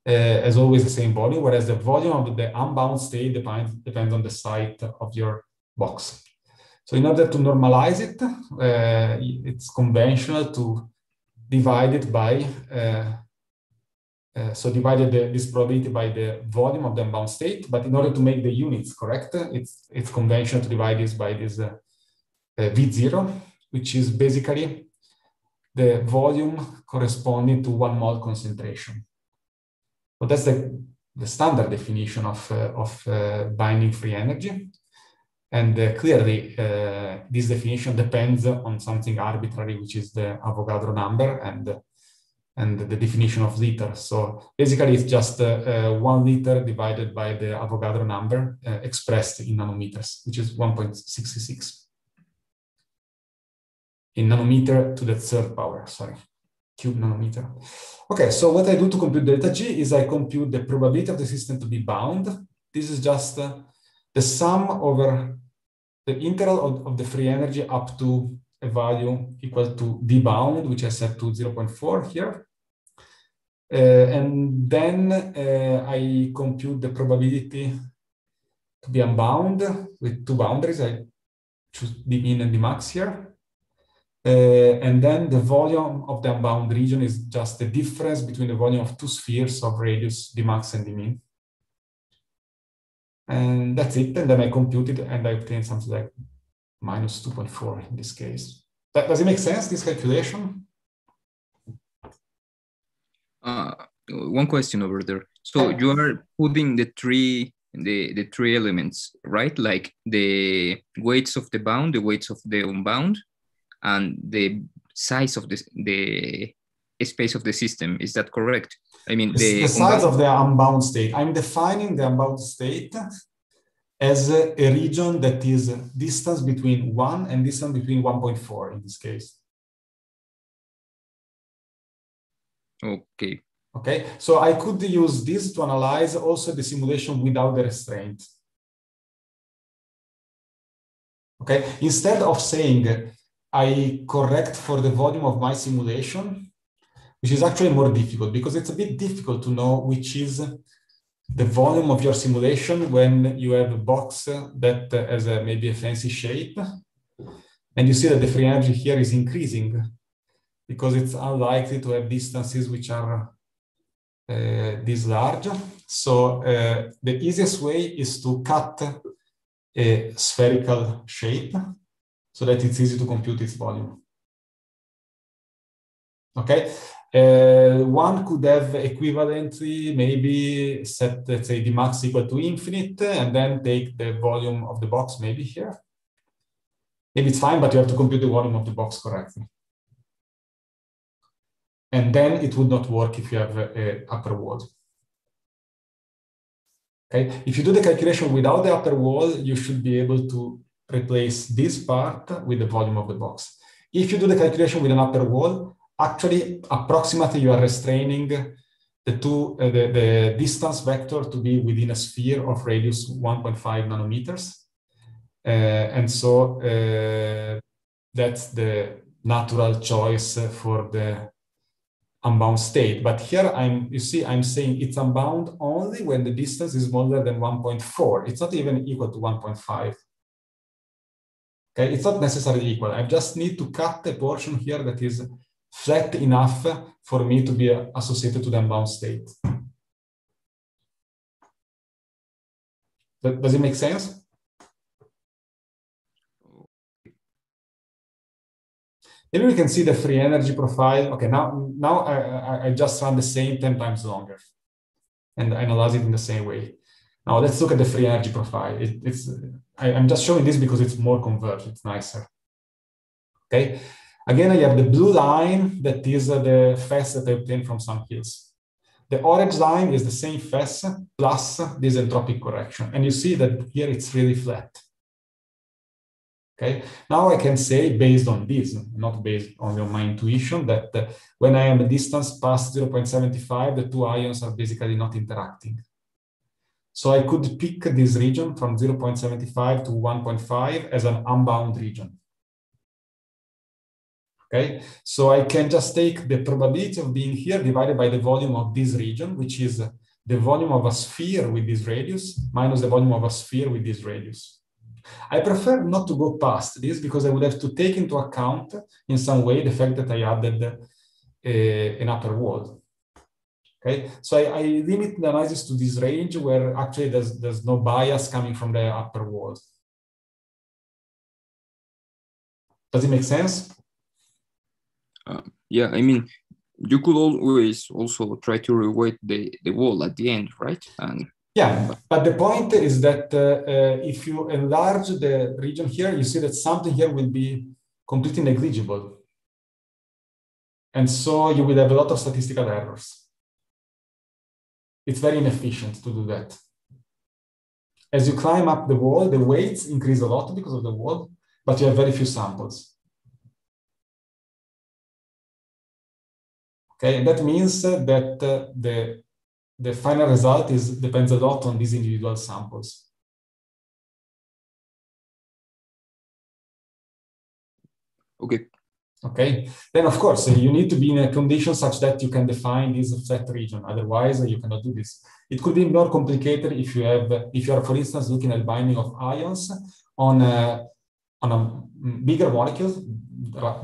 has always the same volume, whereas the volume of the unbound state depends, depends on the site of your box. So in order to normalize it, uh, it's conventional to divide it by uh, uh, so divided the, this probability by the volume of the unbound state, but in order to make the units correct, it's, it's conventional to divide this by this uh, uh, V0, which is basically the volume corresponding to one mole concentration. So that's the, the standard definition of, uh, of uh, binding free energy. And clearly, this definition depends on something arbitrary, which is the Avogadro number. And and the definition of liter. So basically it's just uh, uh, one liter divided by the Avogadro number uh, expressed in nanometers, which is 1.66 in nanometer to the third power, sorry, cube nanometer. Okay, so what I do to compute delta G is I compute the probability of the system to be bound. This is just uh, the sum over the integral of, of the free energy up to a value equal to d bound, which I set to 0.4 here. Uh, and then uh, I compute the probability to be unbound with two boundaries. I choose the min and the max here. Uh, and then the volume of the unbound region is just the difference between the volume of two spheres of radius the max and the min. And that's it. And then I compute it and I obtain something like minus 2.4 in this case. That, does it make sense, this calculation? Uh, one question over there. So you are putting the three the the three elements, right? Like the weights of the bound, the weights of the unbound, and the size of the the space of the system. Is that correct? I mean, the, the size of the unbound state. I'm defining the unbound state as a, a region that is distance between 1 and distance between 1.4 in this case. Okay. Okay, so I could use this to analyze also the simulation without the restraint. Okay, instead of saying I correct for the volume of my simulation, which is actually more difficult because it's a bit difficult to know which is the volume of your simulation when you have a box that has a, maybe a fancy shape. And you see that the free energy here is increasing because it's unlikely to have distances which are uh, this large. So uh, the easiest way is to cut a spherical shape so that it's easy to compute its volume. Okay, uh, one could have equivalently maybe set, let's say, the max equal to infinite and then take the volume of the box maybe here. Maybe it's fine, but you have to compute the volume of the box correctly. And then it would not work if you have an upper wall. Okay, if you do the calculation without the upper wall, you should be able to replace this part with the volume of the box. If you do the calculation with an upper wall, actually approximately you are restraining the two uh, the, the distance vector to be within a sphere of radius 1.5 nanometers. Uh, and so uh, that's the natural choice for the unbound state. But here i'm you see i'm saying it's unbound only when the distance is smaller than 1.4 it's not even equal to 1.5 okay it's not necessarily equal. I just need to cut the portion here that is flat enough for me to be associated to the unbound state. Does it make sense? Maybe we can see the free energy profile. Okay, now, now I, I just run the same 10 times longer and analyze it in the same way. Now let's look at the free energy profile. It, it's, I, I'm just showing this because it's more converged, it's nicer. Okay, Again, I have the blue line that is the FES that I obtained from some hills. The orange line is the same FES plus this entropic correction. And you see that here it's really flat. Okay, now I can say based on this, not based only on my intuition, that uh, when I am a distance past 0.75, the two ions are basically not interacting. So I could pick this region from 0.75 to 1.5 as an unbound region. Okay, so I can just take the probability of being here divided by the volume of this region, which is the volume of a sphere with this radius minus the volume of a sphere with this radius. I prefer not to go past this because I would have to take into account in some way the fact that I added uh, an upper wall. Okay, so I, I, limit the analysis to this range where actually there's, there's no bias coming from the upper wall. Does it make sense? Uh, yeah, I mean, you could always also try to reweight the, the wall at the end, right? And yeah, but the point is that uh, uh, if you enlarge the region here, you see that something here will be completely negligible. And so you will have a lot of statistical errors. It's very inefficient to do that. As you climb up the wall, the weights increase a lot because of the wall, but you have very few samples. Okay, and that means that uh, the the final result is depends a lot on these individual samples. Okay. Okay. Then of course you need to be in a condition such that you can define this flat region. Otherwise you cannot do this. It could be more complicated if you have if you are for instance looking at binding of ions on a on a bigger molecule,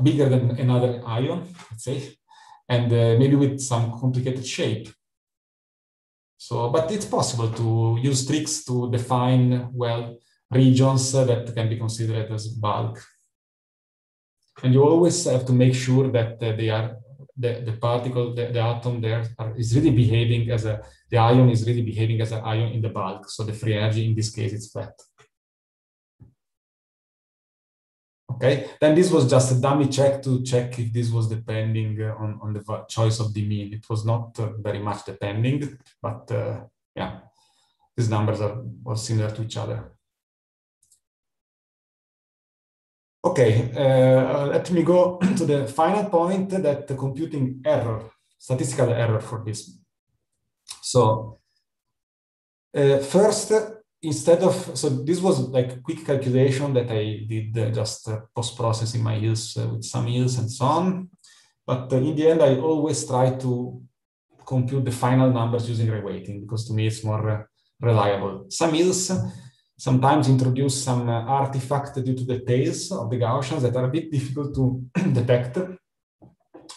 bigger than another ion, let's say, and uh, maybe with some complicated shape. So, but it's possible to use tricks to define, well, regions that can be considered as bulk. And you always have to make sure that uh, they are, the, the particle, the, the atom there are, is really behaving as a, the ion is really behaving as an ion in the bulk. So the free energy in this case is flat. Okay, then this was just a dummy check to check if this was depending uh, on, on the choice of the mean. It was not uh, very much depending, but uh, yeah, these numbers are, are similar to each other. Okay, uh, let me go to the final point that the computing error, statistical error for this. So uh, first, instead of, so this was like quick calculation that I did uh, just uh, post-processing my yields uh, with sum_hills and so on. But uh, in the end, I always try to compute the final numbers using reweighting because to me it's more uh, reliable. Sum_hills sometimes introduce some uh, artifact due to the tails of the Gaussians that are a bit difficult to detect.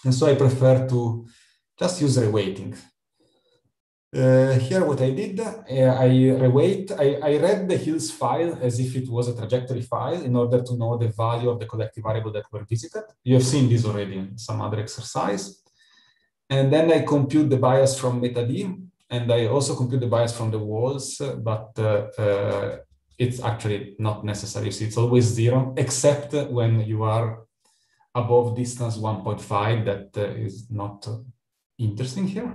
And so I prefer to just use reweighting. Uh, here what I did, uh, I reweight, I, I read the hills file as if it was a trajectory file in order to know the value of the collective variable that were visited. You have seen this already in some other exercise. And then I compute the bias from meta D, and I also compute the bias from the walls, but uh, uh, it's actually not necessary. See, it's always zero, except when you are above distance 1.5, that uh, is not interesting here.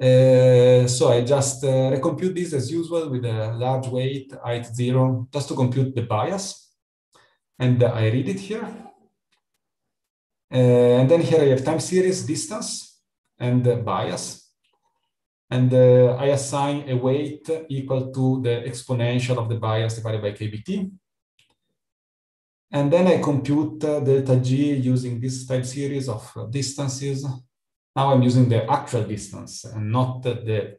Uh, so I just uh, recompute this as usual with a large weight, height zero, just to compute the bias. And uh, I read it here. Uh, and then here I have time series, distance, and bias. And uh, I assign a weight equal to the exponential of the bias divided by kBt. And then I compute delta G using this time series of distances now I'm using the actual distance and not the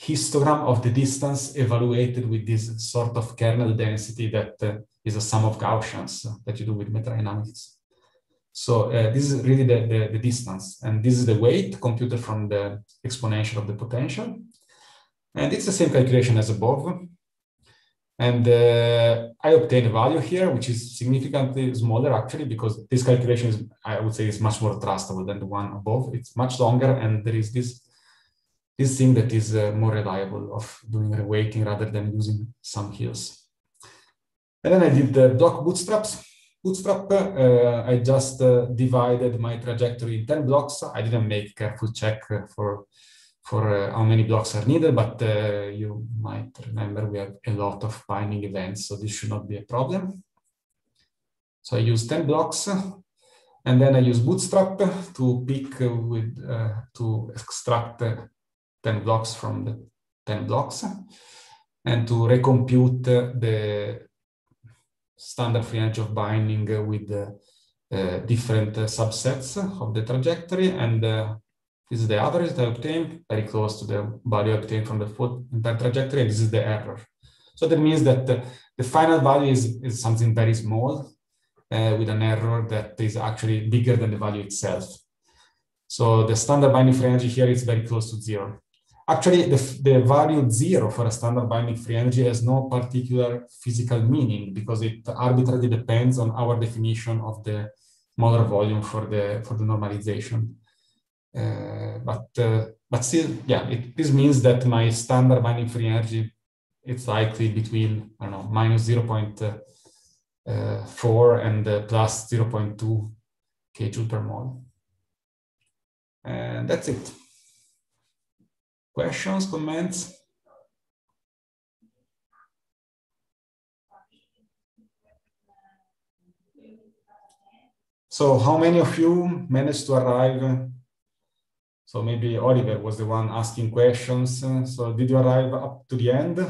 histogram of the distance evaluated with this sort of kernel density that uh, is a sum of Gaussians that you do with metadynamics. So uh, this is really the, the, the, distance, and this is the weight computed from the exponential of the potential. And it's the same calculation as above. And uh, I obtain a value here, which is significantly smaller actually, because this calculation is, I would say, is much more trustable than the one above. It's much longer, and there is this this thing that is uh, more reliable of doing reweighting rather than using some hills. And then I did the block bootstraps. Bootstrap, uh, I just uh, divided my trajectory in 10 blocks. I didn't make full check for, for uh, how many blocks are needed, but uh, you might remember we have a lot of binding events, so this should not be a problem. So I use 10 blocks, and then I use Bootstrap to pick with, uh, to extract 10 blocks from the 10 blocks, and to recompute the standard free energy of binding with uh, different subsets of the trajectory. And uh, this is the average that I obtained, very close to the value obtained from the full entire trajectory. And this is the error. So that means that the final value is, is something very small uh, with an error that is actually bigger than the value itself. So the standard binding free energy here is very close to zero. Actually, the, the value zero for a standard binding free energy has no particular physical meaning because it arbitrarily depends on our definition of the molar volume for the for the normalization. Uh, but uh, but still, yeah, it, this means that my standard binding free energy it's likely between I don't know minus 0.4 uh, and uh, plus 0.2 kjoule per mole. And that's it. Questions, comments? So how many of you managed to arrive? So maybe Oliver was the one asking questions. So did you arrive up to the end?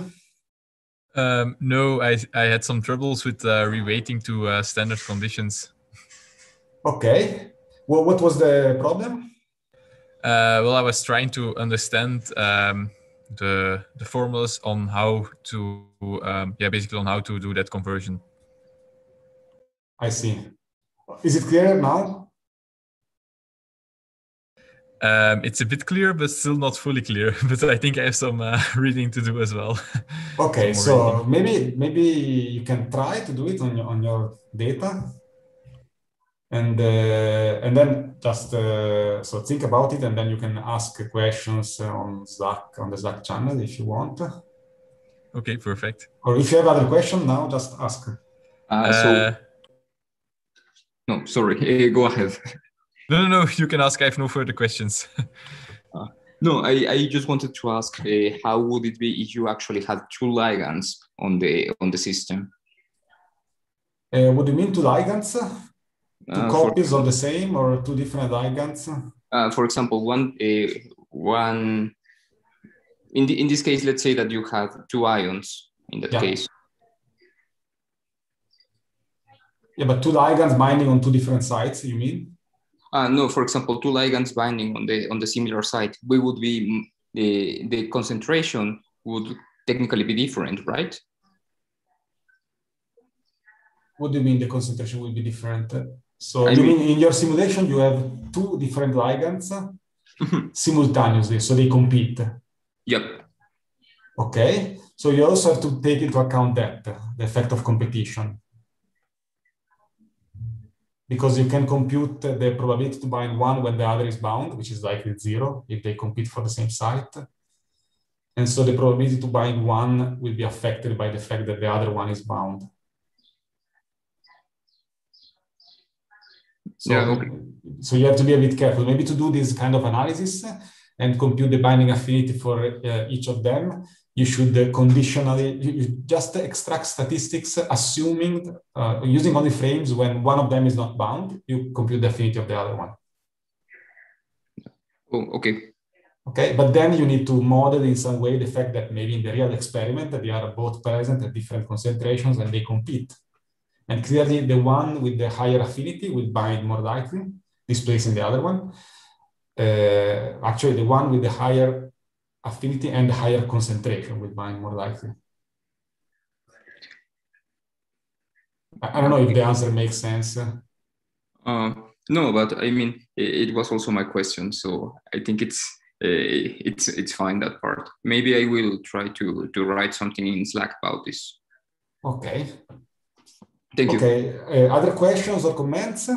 Um, no, I, I had some troubles with uh, reweighting to uh, standard conditions. Okay. Well, what was the problem? Uh, well, I was trying to understand um, the the formulas on how to um, yeah basically on how to do that conversion. I see. Is it clear now? Um, it's a bit clear, but still not fully clear. but I think I have some uh, reading to do as well. Okay, so reading. maybe maybe you can try to do it on your on your data and uh, and then just uh, so think about it and then you can ask questions on slack on the slack channel if you want okay perfect or if you have other question now just ask uh, so uh, no sorry go ahead no no no you can ask i have no further questions uh, no I, I just wanted to ask uh, how would it be if you actually had two ligands on the on the system what do you mean two ligands Two uh, copies for, of the same or two different ligands? Uh, for example, one uh, one in the, in this case, let's say that you have two ions in that yeah. case. Yeah, but two ligands binding on two different sites. You mean? Uh, no, for example, two ligands binding on the on the similar site. We would be mm, the the concentration would technically be different, right? What do you mean the concentration will be different? So I you mean, mean in your simulation you have two different ligands mm-hmm. simultaneously, so they compete. Yep. Okay. So you also have to take into account that the effect of competition. Because you can compute the probability to bind one when the other is bound, which is likely zero if they compete for the same site. And so the probability to bind one will be affected by the fact that the other one is bound. So, yeah, okay. so you have to be a bit careful, maybe to do this kind of analysis and compute the binding affinity for uh, each of them. You should uh, conditionally you just extract statistics, assuming uh, using only frames when one of them is not bound. You compute the affinity of the other one. Oh, okay. Okay, but then you need to model in some way the fact that maybe in the real experiment that they are both present at different concentrations and they compete. And clearly the one with the higher affinity will bind more likely, displacing the other one. Uh, actually, the one with the higher affinity and higher concentration will bind more likely. I don't know if the answer makes sense. Uh, no, but I mean, it, it, was also my question, so I think it's uh, it's it's fine that part. Maybe I will try to to write something in Slack about this. Okay. Thank you. Okay, uh, other questions or comments?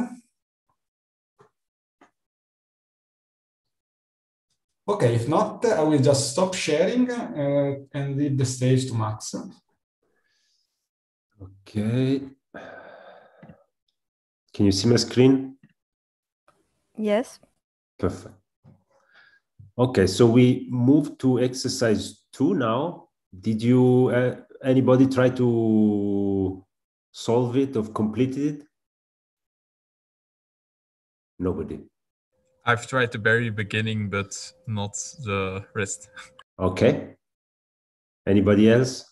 Okay, if not, I will just stop sharing uh, and leave the stage to Max. Okay. Can you see my screen? Yes. Perfect. Okay, so we move to exercise two now. Did you, uh, anybody try to solve it or completed it? Nobody. I've tried the very beginning, but not the rest. Okay. Anybody else?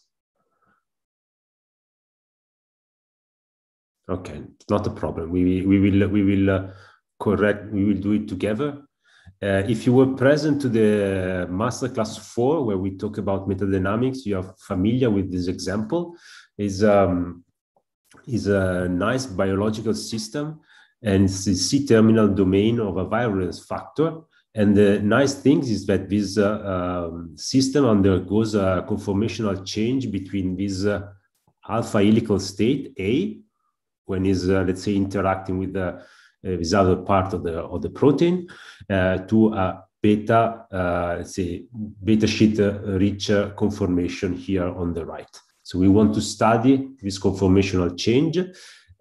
Okay, it's not a problem. We, we will, we will uh, correct, we will do it together. Uh, if you were present to the masterclass four, where we talk about metadynamics, you are familiar with this example. Is um, is a nice biological system, and it's the C-terminal domain of a virulence factor. And the nice thing is that this uh, um, system undergoes a conformational change between this uh, alpha helical state A, when is uh, let's say interacting with the this other part of the of the protein, to a beta, let's say beta sheet rich conformation here on the right. So we want to study this conformational change.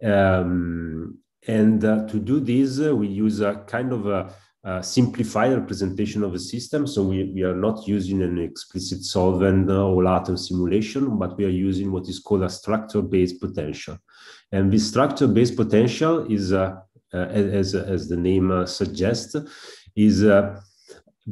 Um, and uh, to do this, uh, we use a kind of a, a, simplified representation of a system. So we, we are not using an explicit solvent or atom simulation, but we are using what is called a structure-based potential. And this structure-based potential is, uh, uh as, as the name uh, suggests, is uh,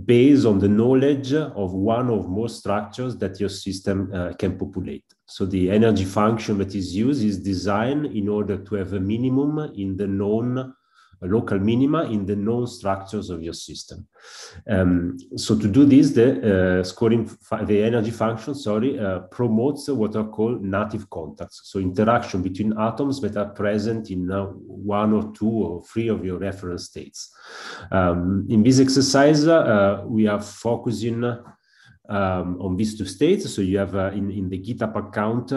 based on the knowledge of one or more structures that your system can populate. So the energy function that is used is designed in order to have a minimum in the known local minima in the known structures of your system. Um, so to do this, the uh, scoring, the energy function, sorry, uh, promotes what are called native contacts. So interaction between atoms that are present in uh, one or two or three of your reference states. Um, in this exercise, uh, we are focusing um, on these two states. So you have uh, in, in the GitHub account,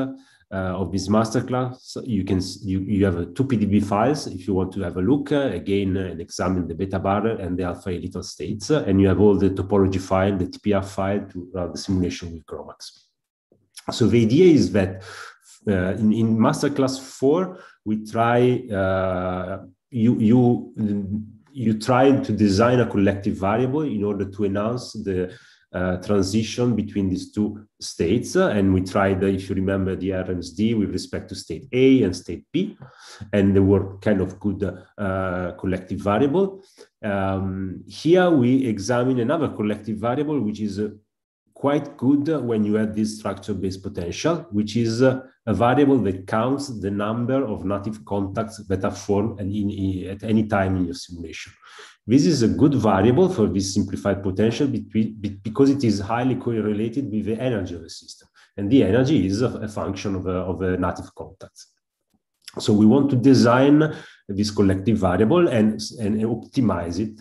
uh, of this masterclass. You can you, you have two PDB files if you want to have a look uh, again and examine the beta bar and the alpha helical states, and you have all the topology file, the TPR file to run the simulation with GROMACS. So the idea is that uh, in, in masterclass four, we try uh, you you you try to design a collective variable in order to enhance the uh, transition between these two states. and we tried, if you remember, the RMSD with respect to state A and state B, and they were kind of good uh, collective variable. Um, here we examine another collective variable, which is uh, quite good when you have this structure-based potential, which is uh, a variable that counts the number of native contacts that are formed at, in, at any time in your simulation. This is a good variable for this simplified potential because it is highly correlated with the energy of the system. And the energy is a, function of a, of a native contact. So we want to design this collective variable and, and optimize it.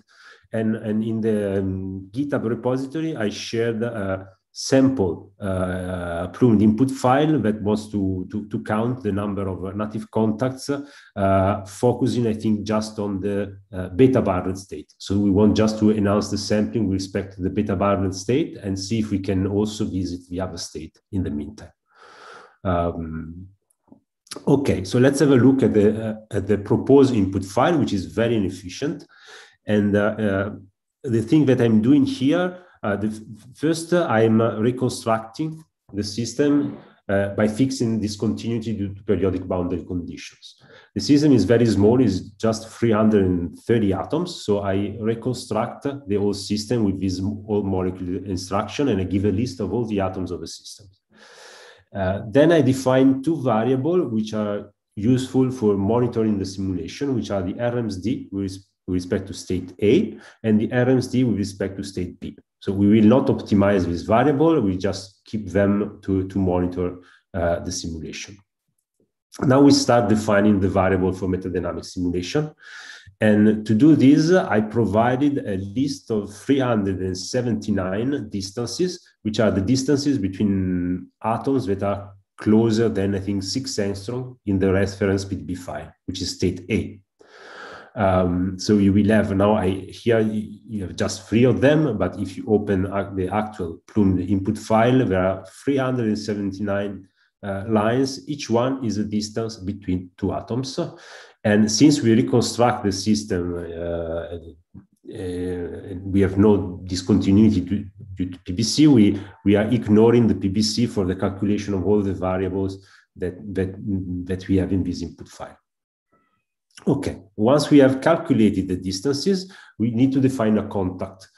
And, and in the um, GitHub repository, I shared uh, sample uh, plumed input file that wants to, to, to, count the number of native contacts, uh, focusing, I think, just on the uh, beta barrel state. So we want just to enhance the sampling with respect to the beta barrel state and see if we can also visit the other state in the meantime. Um, okay, so let's have a look at the, uh, at the proposed input file, which is very inefficient. And uh, uh, the thing that I'm doing here the first, uh, I'm uh, reconstructing the system uh, by fixing discontinuity due to periodic boundary conditions. The system is very small, it's just 330 atoms. So I reconstruct the whole system with this whole molecular instruction and I give a list of all the atoms of the system. Uh, then I define two variables which are useful for monitoring the simulation, which are the RMSD with respect to state A and the RMSD with respect to state B. So we will not optimize this variable, we just keep them to, to monitor uh, the simulation. Now we start defining the variable for metadynamic simulation. And to do this, I provided a list of 379 distances, which are the distances between atoms that are closer than, I think, six angstrom in the reference PDB file, which is state A. Um, so you will have now, I, here you have just three of them, but if you open the actual Plumed input file, there are 379 uh, lines. Each one is a distance between two atoms. And since we reconstruct the system, uh, uh, we have no discontinuity due, due to PBC, we, we are ignoring the PBC for the calculation of all the variables that, that, that we have in this input file. Okay, once we have calculated the distances, we need to define a contact.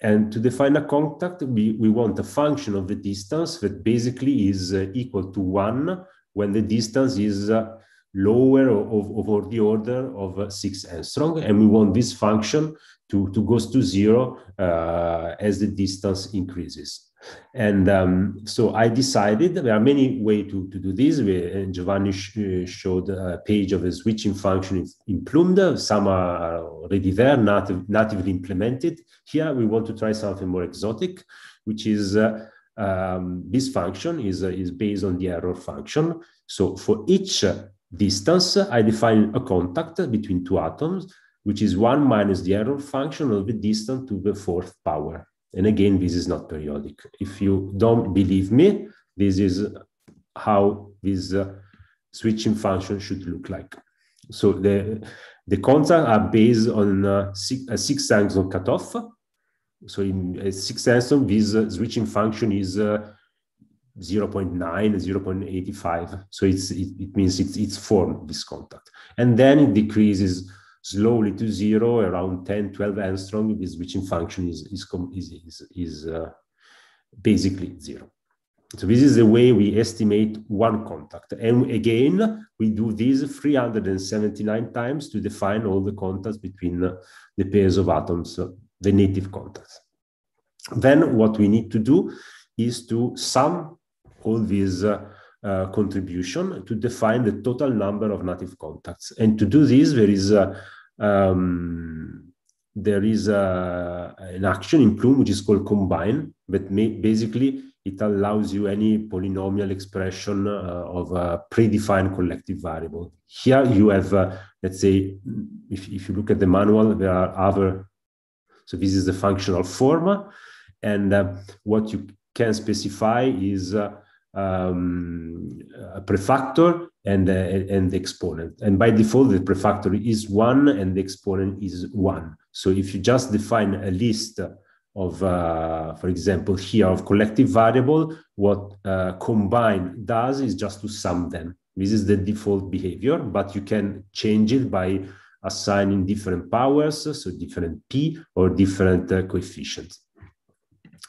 And to define a contact, we, we want a function of the distance that basically is uh, equal to one when the distance is uh, lower of, over the order of uh, six angstrom. And we want this function to, to goes to zero uh, as the distance increases. And um, so I decided there are many ways to, to do this. We, and Giovanni sh uh, showed a page of a switching function in Plumed. Some are already there, native, natively implemented. Here we want to try something more exotic, which is uh, um, this function is, uh, is based on the error function. So for each distance, I define a contact between two atoms, which is one minus the error function of the distance to the fourth power. And again, this is not periodic. If you don't believe me, this is how this uh, switching function should look like. So the, the contacts are based on uh, six, a six angstrom cutoff. So in a six angstrom, this uh, switching function is uh, 0.9, 0.85. So it's, it, it means it's, it's formed this contact. And then it decreases slowly to zero around 10, 12 angstrom. This switching function is, is, is, is, uh, basically zero. So this is the way we estimate one contact. And again, we do this 379 times to define all the contacts between the pairs of atoms, the native contacts. Then what we need to do is to sum all these uh, uh, contribution to define the total number of native contacts. And to do this, there is a, um, there is a, an action in Plumed which is called combine, but may, basically it allows you any polynomial expression uh, of a predefined collective variable. Here you have, uh, let's say, if, if you look at the manual, there are other, so this is the functional form, and uh, what you can specify is uh, um, a prefactor and, uh, and the exponent. And by default, the prefactor is one and the exponent is one. So if you just define a list of, uh, for example, here of collective variable, what uh, combine does is just to sum them. This is the default behavior, but you can change it by assigning different powers, so different p or different uh, coefficients.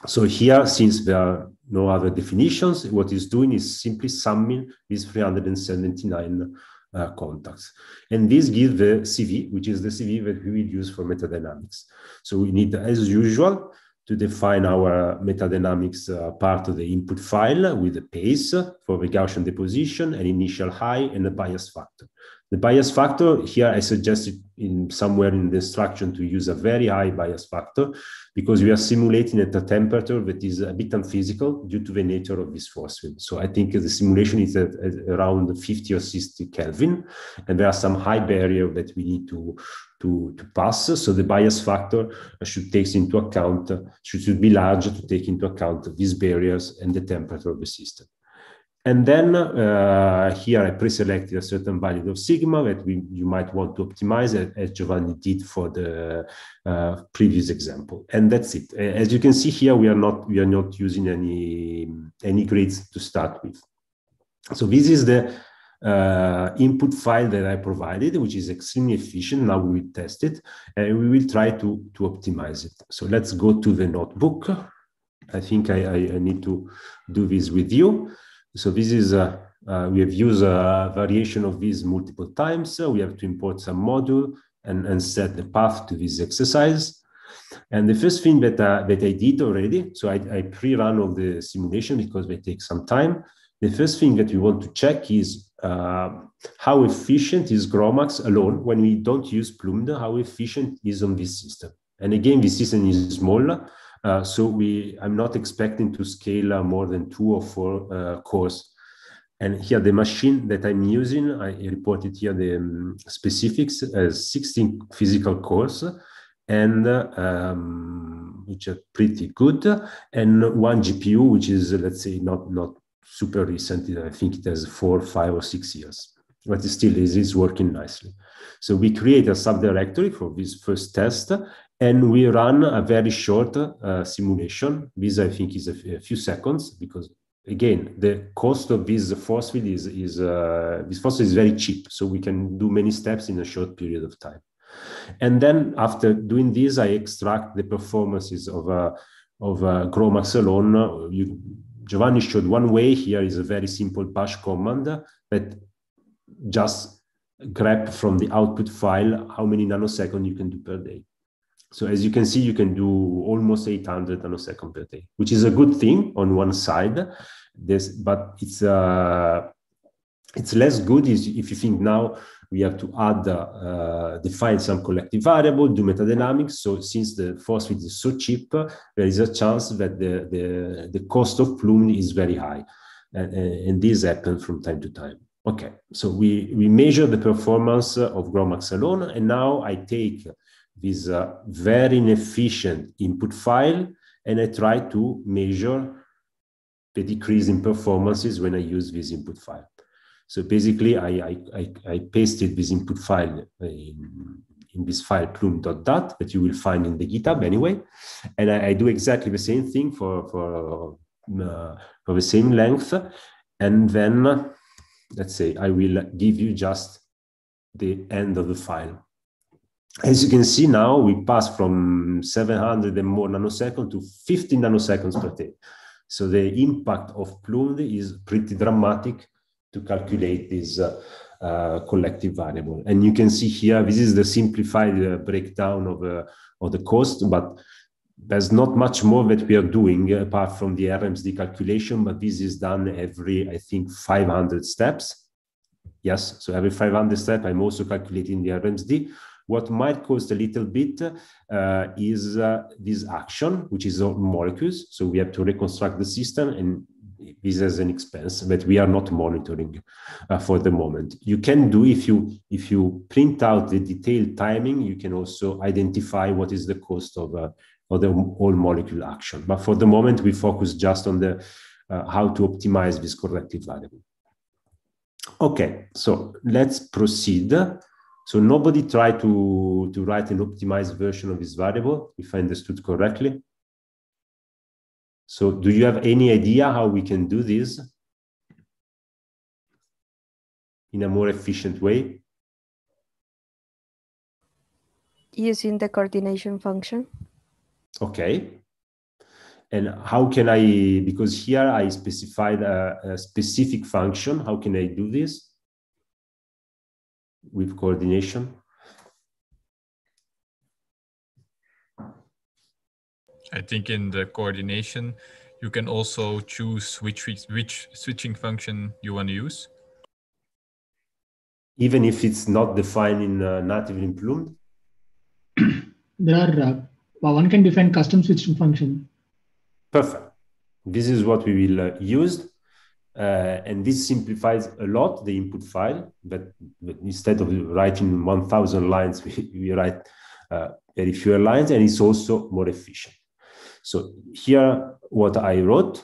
So here, since there are no other definitions, what it's doing is simply summing these 379 uh, contacts. And this gives the CV, which is the CV that we will use for metadynamics. So we need, as usual, to define our metadynamics uh, part of the input file with the pace for the Gaussian deposition, an initial high, and a bias factor. The bias factor, here I suggested in somewhere in the instruction to use a very high bias factor because we are simulating at a temperature that is a bit unphysical due to the nature of this force field. So I think the simulation is at, at around 50 or 60 Kelvin, and there are some high barrier that we need to, to, to pass. So the bias factor should take into account, should, should be large to take into account these barriers and the temperature of the system. And then uh, here I pre-selected a certain value of sigma that we, you might want to optimize as Giovanni did for the uh, previous example. And that's it. As you can see here, we are not, we are not using any, any grids to start with. So this is the uh, input file that I provided, which is extremely efficient. Now we will test it and we will try to, to optimize it. So let's go to the notebook. I think I, I, I need to do this with you. So this is, uh, uh, we have used a variation of this multiple times. So we have to import some module and, and set the path to this exercise. And the first thing that, uh, that I did already, so I, I pre-run all the simulation because they take some time. The first thing that we want to check is uh, how efficient is GROMACS alone when we don't use Plumed, how efficient is on this system. And again, this system is small, uh, so we, I'm not expecting to scale uh, more than two or four uh, cores. And here the machine that I'm using, I reported here the um, specifics as 16 physical cores and um, which are pretty good, and one GPU, which is let's say not not super recent. I think it has four, five, or six years. but it still is, is working nicely. So we create a subdirectory for this first test, and we run a very short uh, simulation. This I think is a, few seconds because again the cost of this force field is is uh, this force is very cheap, so we can do many steps in a short period of time. And then after doing this, I extract the performances of a of a GROMACS alone. You, Giovanni showed one way. Here is a very simple bash command that just grab from the output file how many nanoseconds you can do per day. So as you can see, you can do almost 800 nanoseconds per day, which is a good thing on one side. This, but it's uh, it's less good is if you think now we have to add uh, define some collective variable, do metadynamics. So since the force field is so cheap, there is a chance that the the, the cost of Plumed is very high, and, and this happens from time to time. Okay, so we, we measure the performance of GROMACS alone, and now I take this uh, very inefficient input file and I try to measure the decrease in performances when I use this input file. So basically, I, I, I, I pasted this input file in, in this file plumed.dat that you will find in the GitHub anyway. And I, I do exactly the same thing for, for, uh, for the same length. And then let's say I will give you just the end of the file. As you can see now, we pass from 700 and more nanoseconds to 15 nanoseconds per day. So the impact of Plumed is pretty dramatic to calculate this uh, uh, collective variable. And you can see here, this is the simplified uh, breakdown of, uh, of the cost, but there's not much more that we are doing apart from the RMSD calculation, but this is done every, I think, 500 steps. Yes, so every 500 steps, I'm also calculating the RMSD. What might cost a little bit uh, is uh, this action, which is all molecules. So we have to reconstruct the system and this is an expense that we are not monitoring uh, for the moment. You can do if you if you print out the detailed timing, you can also identify what is the cost of uh, or the whole molecule action. But for the moment, we focus just on the uh, how to optimize this collective variable. Okay, so let's proceed. So nobody tried to, to write an optimized version of this variable, if I understood correctly. So do you have any idea how we can do this in a more efficient way? Using the coordination function. Okay. And how can I, because here I specified a, a specific function, how can I do this with coordination? I think in the coordination, you can also choose which which switching function you want to use. Even if it's not defined in uh, native in Plumed? there are uh, one can define custom switching function. Perfect. This is what we will uh, use. Uh, and this simplifies a lot the input file, but, instead of writing 1000 lines, we, we write uh, very fewer lines and it's also more efficient. So here, what I wrote,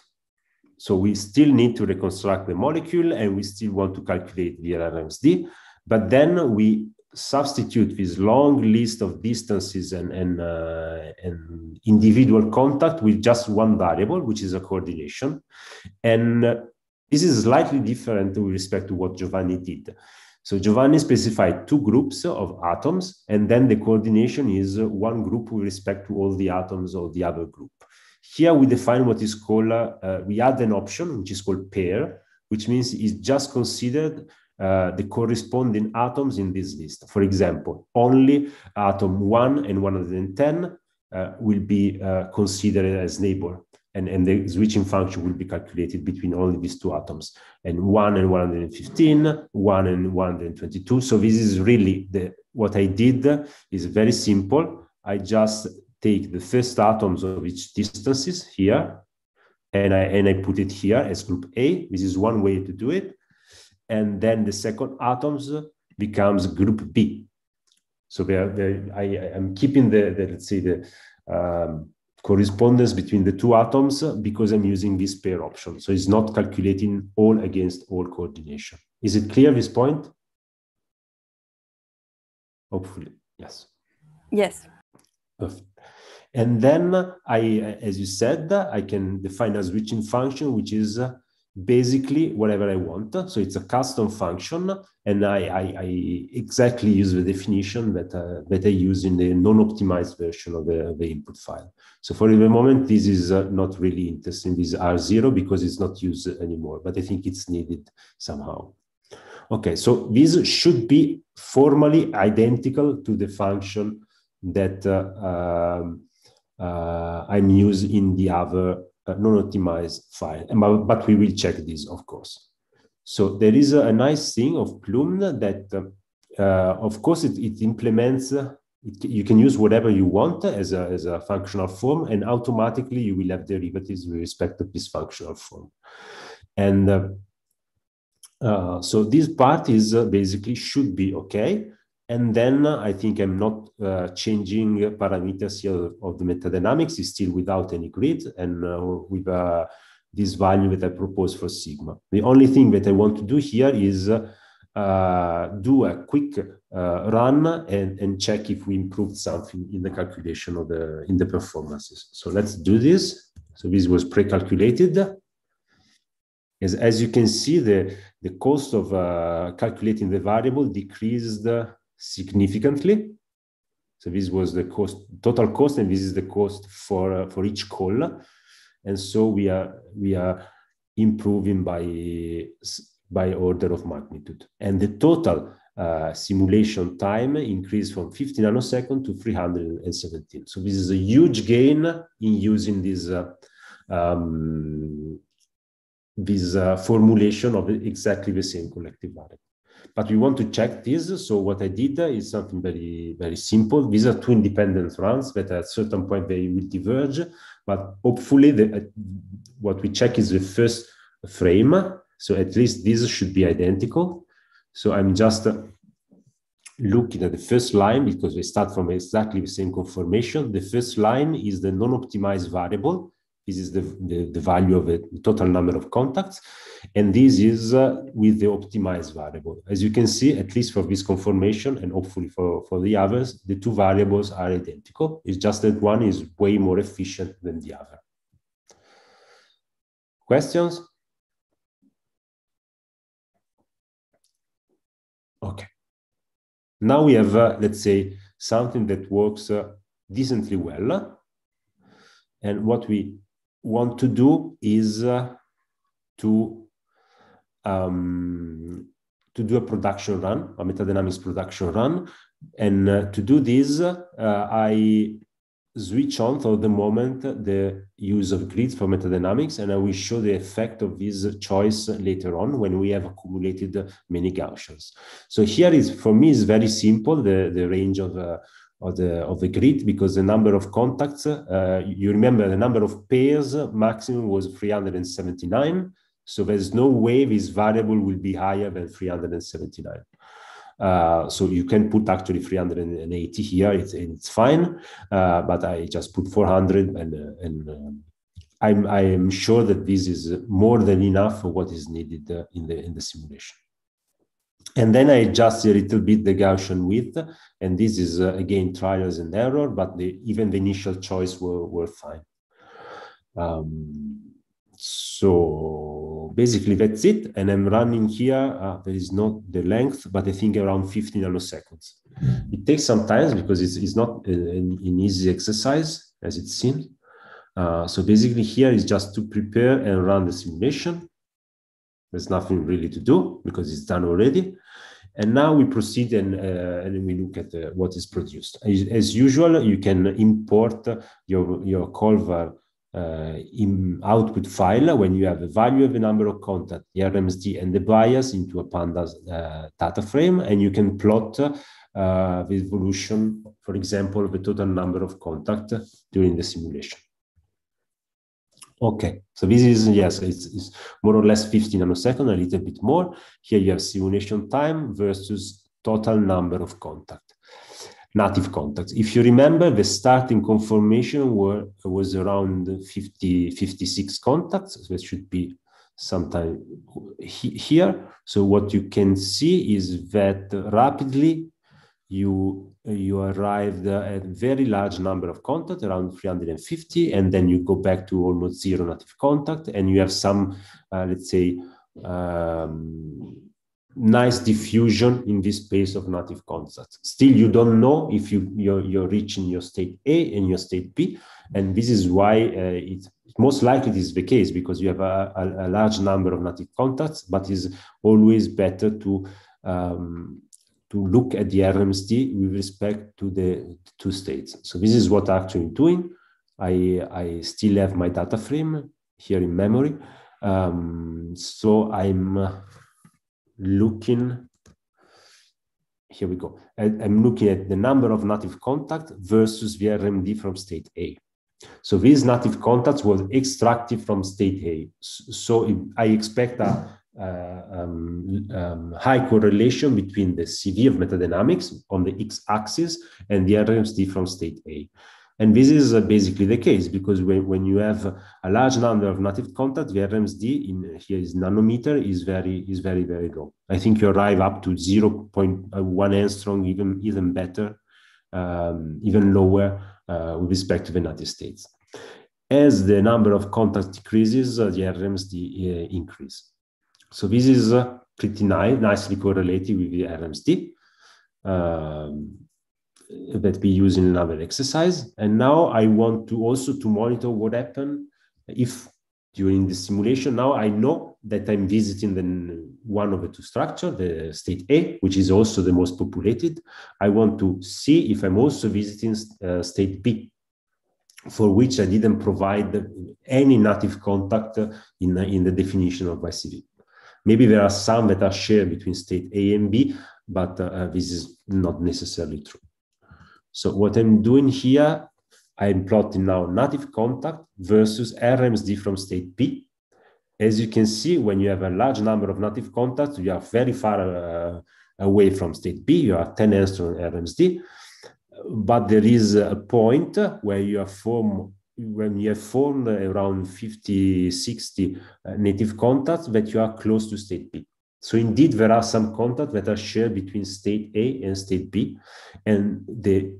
so we still need to reconstruct the molecule and we still want to calculate the RMSD, but then we substitute this long list of distances and, and, uh, and individual contact with just one variable, which is a coordination. And uh, this is slightly different with respect to what Giovanni did. So Giovanni specified two groups of atoms, and then the coordination is one group with respect to all the atoms of the other group. Here we define what is called, uh, we add an option, which is called pair, which means it's just considered uh, the corresponding atoms in this list. For example, only atom 1 and 110 uh, will be uh, considered as neighbor. And, and the switching function will be calculated between only these two atoms. And 1 and 115 1 and 122 so this is really the what i did is very simple. I just take the first atoms of each distances here and i and i put it here as group a. This is one way to do it. And then the second atoms becomes group B. So they are, they, I, am keeping the, the, let's say the um, correspondence between the two atoms because I'm using this pair option. So it's not calculating all against all coordination. Is it clear this point? Hopefully, yes. Yes. Perfect. And then I, as you said, I can define a switching function, which is basically whatever I want. So it's a custom function, and I, I, I exactly use the definition that uh, that I use in the non-optimized version of the, the input file. So for the moment, this is uh, not really interesting. This R0 because it's not used anymore, but I think it's needed somehow. Okay, so this should be formally identical to the function that uh, um, uh, I'm using in the other uh, non-optimized file, but we will check this, of course. So there is a, a nice thing of Plumed that, uh, of course, it, it implements, it, you can use whatever you want as a, as a functional form, and automatically you will have derivatives with respect to this functional form. And uh, uh, so this part is uh, basically should be okay. And then I think I'm not uh, changing parameters here of the metadynamics, it's still without any grid and uh, with uh, this value that I propose for sigma. The only thing that I want to do here is uh, do a quick uh, run and, and check if we improved something in the calculation of the, in the performances. So let's do this. So this was pre-calculated. As, as you can see, the, the cost of uh, calculating the variable decreased significantly. So this was the cost, total cost, and this is the cost for uh, for each call. And so we are we are improving by by order of magnitude. And the total uh, simulation time increased from 50 nanoseconds to 317. So this is a huge gain in using this uh, um, this uh, formulation of exactly the same collective variable but we want to check this. So what I did is something very, very simple. These are two independent runs that at a certain point they will diverge, but hopefully the, uh, what we check is the first frame. So at least these should be identical. So I'm just uh, looking at the first line because we start from exactly the same conformation. The first line is the non-optimized variable. This is the, the, the, value of the total number of contacts. And this is uh, with the optimized variable. As you can see, at least for this conformation and hopefully for, for the others, the two variables are identical. It's just that one is way more efficient than the other. Questions? Okay. Now we have, uh, let's say, something that works uh, decently well. And what we want to do is uh, to um, to do a production run, a metadynamics production run. And uh, to do this, uh, I switch on for the moment the use of grids for metadynamics, and I will show the effect of this choice later on when we have accumulated many Gaussians. So here is, for me, is very simple, the, the range of uh, of the of the grid because the number of contacts uh, you remember the number of pairs maximum was 379 so there's no way this variable will be higher than 379 uh, so you can put actually 380 here it's, it's fine. Uh, but i just put 400 and uh, and um, i'm i'm sure that this is more than enough for what is needed uh, in the in the simulation and then I adjust a little bit the Gaussian width. And this is, uh, again, trials and error, but the, even the initial choice were, were fine. Um, so basically that's it. And I'm running here, uh, there is not the length, but I think around 50 nanoseconds. It takes some time because it's, it's not an, an easy exercise as it seems. Uh, so basically here is just to prepare and run the simulation. There's nothing really to do because it's done already. And now we proceed and, uh, and we look at uh, what is produced. As, as, usual, you can import your, your Colvar uh, in output file when you have the value of the number of contact, the RMSD, and the bias into a pandas uh, data frame, and you can plot uh, the evolution, for example, the total number of contact during the simulation. Okay, so this is, yes, it's, it's, more or less 50 nanosecond, a little bit more. Here you have simulation time versus total number of contact, native contacts. If you remember, the starting conformation were, was around 50, 56 contacts, so it should be sometime he, here. So what you can see is that rapidly you you arrived at a very large number of contact, around 350, and then you go back to almost zero native contact, and you have some, uh, let's say, um, nice diffusion in this space of native contacts. Still, you don't know if you you're, you're reaching your state A and your state B, and this is why uh, it most likely this is the case because you have a, a, a large number of native contacts, but it's always better to um, to look at the RMSD with respect to the two states. So this is what I'm actually doing. I, I still have my data frame here in memory. Um, so I'm looking, here we go. I, I'm looking at the number of native contacts versus the RMSD from state A. So these native contacts were extracted from state A. So I expect uh, um, um, high correlation between the CV of metadynamics on the x-axis and the RMSD from state A. And this is uh, basically the case because when, when you have a large number of native contacts, the RMSD in here is nanometer is very is very very low. I think you arrive up to 0.1 angstrom, even even better, um, even lower uh, with respect to the native states. As the number of contacts decreases, uh, the RMSD uh, increase. So this is uh, pretty nice, nicely correlated with the RMSD um, that we use in another exercise. And now I want to also to monitor what happened if during the simulation. Now I know that I'm visiting the one of the two structure, the state A, which is also the most populated. I want to see if I'm also visiting uh, state B, for which I didn't provide any native contact in, in the definition of my CV. Maybe there are some that are shared between state A and B, but uh, this is not necessarily true. So what I'm doing here, I'm plotting now native contact versus RMSD from state B. As you can see, when you have a large number of native contacts, you are very far uh, away from state B, you are 10 angstrom RMSD, but there is a point where you are form when you have formed around 50, 60 uh, native contacts that you are close to state B. So indeed, there are some contacts that are shared between state A and state B, and the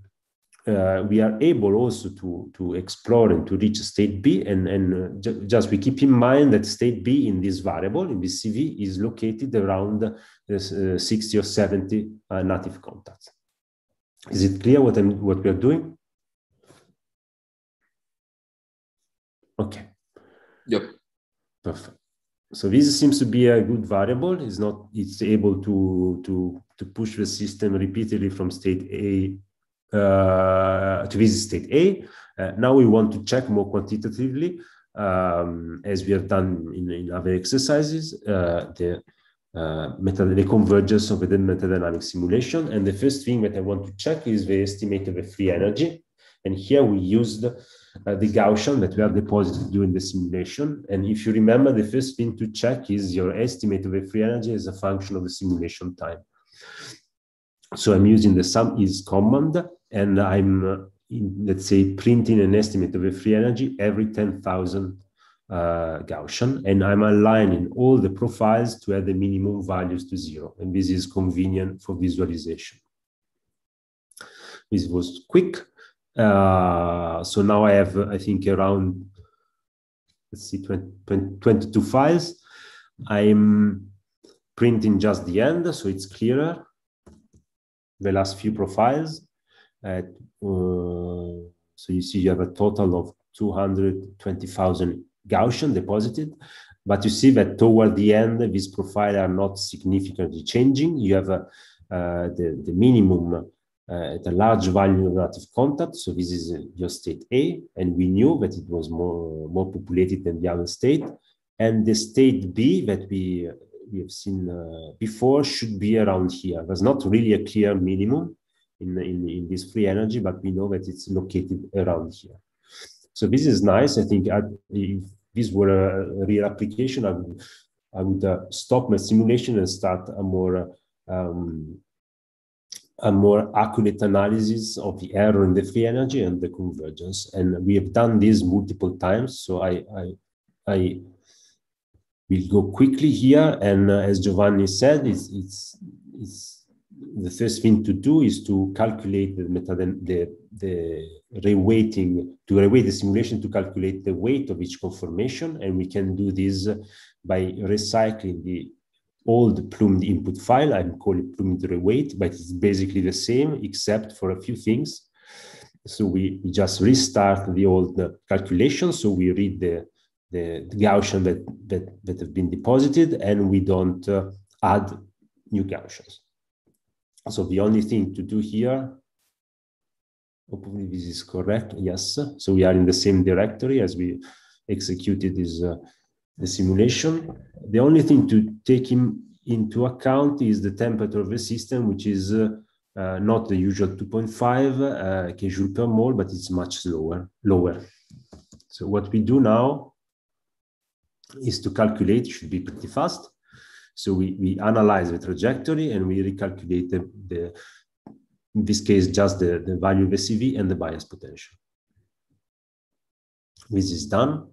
uh, we are able also to, to explore and to reach state B. And, and uh, ju just we keep in mind that state B in this variable, in this CV, is located around uh, 60 or 70 uh, native contacts. Is it clear what, I'm, what we are doing? Okay. Yep. Perfect. So this seems to be a good variable. It's not. It's able to to to push the system repeatedly from state A uh, to visit state A. Uh, now we want to check more quantitatively, um, as we have done in, in other exercises, uh, the uh, meta the convergence of the metadynamic simulation. And the first thing that I want to check is the estimate of the free energy. And here we used uh, the Gaussian that we have deposited during the simulation. And if you remember, the first thing to check is your estimate of the free energy as a function of the simulation time. So I'm using the sum_hills command, and I'm, uh, in, let's say, printing an estimate of the free energy every 10,000 uh, Gaussian, and I'm aligning all the profiles to add the minimum values to zero. And this is convenient for visualization. This was quick. Uh, so now I have, I think, around, let's see, 20, 20, 22 files. I'm printing just the end, so it's clearer. The last few profiles. At, uh, so you see you have a total of 220,000 Gaussian deposited, but you see that toward the end, these profiles are not significantly changing. You have a, uh, the, the minimum uh, at a large value of native contact. So this is uh, your state A, and we knew that it was more, more populated than the other state. And the state B that we, we have seen uh, before should be around here. There's not really a clear minimum in, in, in this free energy, but we know that it's located around here. So this is nice. I think I, if this were a real application, I would, I would uh, stop my simulation and start a more um, a more accurate analysis of the error in the free energy and the convergence. And we have done this multiple times. So I, I, I will go quickly here. And uh, as Giovanni said, it's, it's, it's the first thing to do is to calculate the meta the, the reweighting, to reweight the simulation to calculate the weight of each conformation. And we can do this by recycling the old plumed input file. I'm calling plumed reweight, but it's basically the same except for a few things. So we, we just restart the old calculation. So we read the, the, the Gaussian that, that, that have been deposited and we don't uh, add new Gaussians. So the only thing to do here, hopefully this is correct, yes. So we are in the same directory as we executed this uh, the simulation. The only thing to take in, into account is the temperature of the system, which is uh, uh, not the usual 2.5 uh, kjoule per mole, but it's much lower, lower. So what we do now is to calculate, should be pretty fast. So we, we analyze the trajectory and we recalculate the, the in this case, just the, the value of the CV and the bias potential. This is done.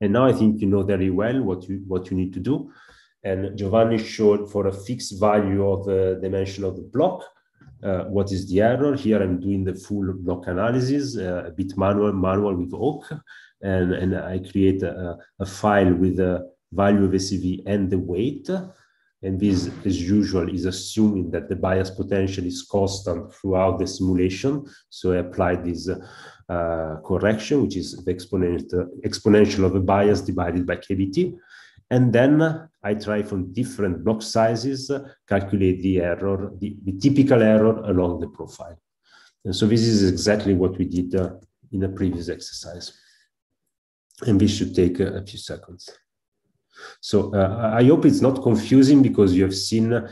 And now I think you know very well what you, what you need to do. And Giovanni showed for a fixed value of the dimension of the block, uh, what is the error. Here I'm doing the full block analysis, uh, a bit manual, manual with awk. And, and I create a, a file with the value of ACV and the weight. And this, as usual, is assuming that the bias potential is constant throughout the simulation. So I apply this uh, correction, which is the exponential, exponential of a bias divided by KBT. And then I try from different block sizes, uh, calculate the error, the, the, typical error along the profile. And so this is exactly what we did uh, in a previous exercise. And this should take a, a few seconds. So uh, I hope it's not confusing because you have seen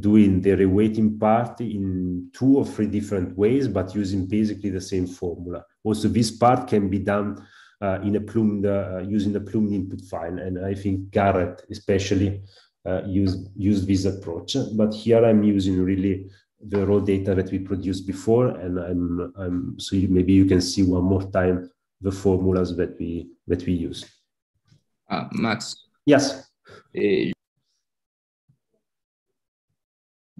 doing the reweighting part in two or three different ways, but using basically the same formula. Also, this part can be done uh, in a plumed, uh, using a plumed input file. And I think Garrett especially uh, used, used this approach. But here I'm using really the raw data that we produced before. And I'm, I'm so you, maybe you can see one more time the formulas that we, that we use. Uh, Max, Yes. Uh,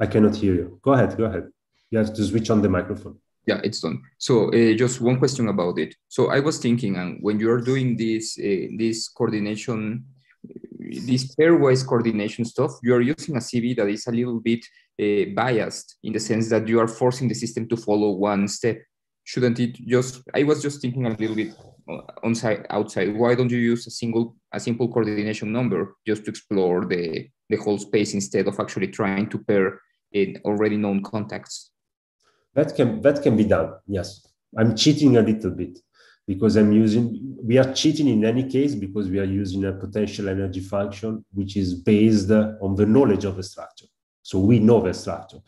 I cannot hear you. Go ahead. Go ahead. You have to switch on the microphone. Yeah, it's done. So uh, just one question about it. So I was thinking, and when you are doing this uh, this coordination, this pairwise coordination stuff, you are using a CV that is a little bit uh, biased in the sense that you are forcing the system to follow one step. Shouldn't it just? I was just thinking a little bit on site outside. Why don't you use a single a simple coordination number just to explore the the whole space instead of actually trying to pair in already known contacts? That can that can be done. Yes, I'm cheating a little bit because I'm using. We are cheating in any case because we are using a potential energy function which is based on the knowledge of the structure. So we know the structure,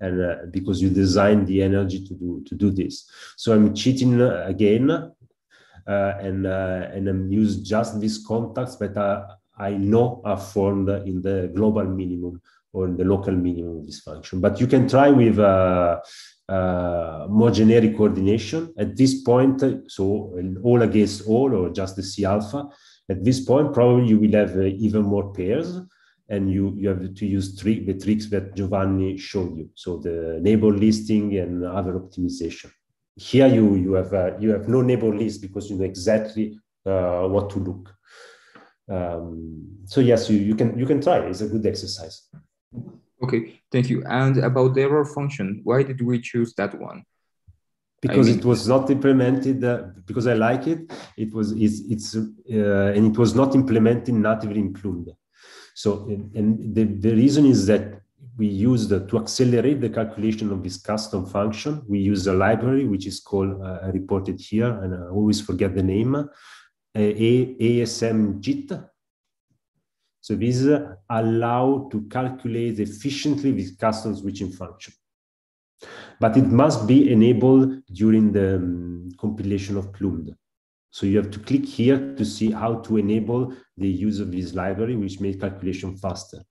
and uh, because you design the energy to do to do this. So I'm cheating again, uh, and uh, and I'm use just these contacts that are, I know are formed in the global minimum or in the local minimum of this function. But you can try with uh, uh, more generic coordination at this point. So all against all or just the C alpha. At this point, probably you will have uh, even more pairs and you, you have to use trick, the tricks that Giovanni showed you. So the neighbor listing and other optimization. Here you, you, have, uh, you have no neighbor list because you know exactly uh, what to look. Um, so yes, you, you, can, you can try. It's a good exercise. Okay, thank you. And about the error function, why did we choose that one? Because I mean, it was not implemented. Uh, because I like it. It was it's, it's uh, and it was not implemented natively in Plumed. So and the, the reason is that we used uh, to accelerate the calculation of this custom function. We use a library which is called uh, reported here, and I always forget the name. Uh, ASM JIT, so these allow to calculate efficiently this custom switching function. But it must be enabled during the um, compilation of Plumed. So you have to click here to see how to enable the use of this library, which makes calculation faster.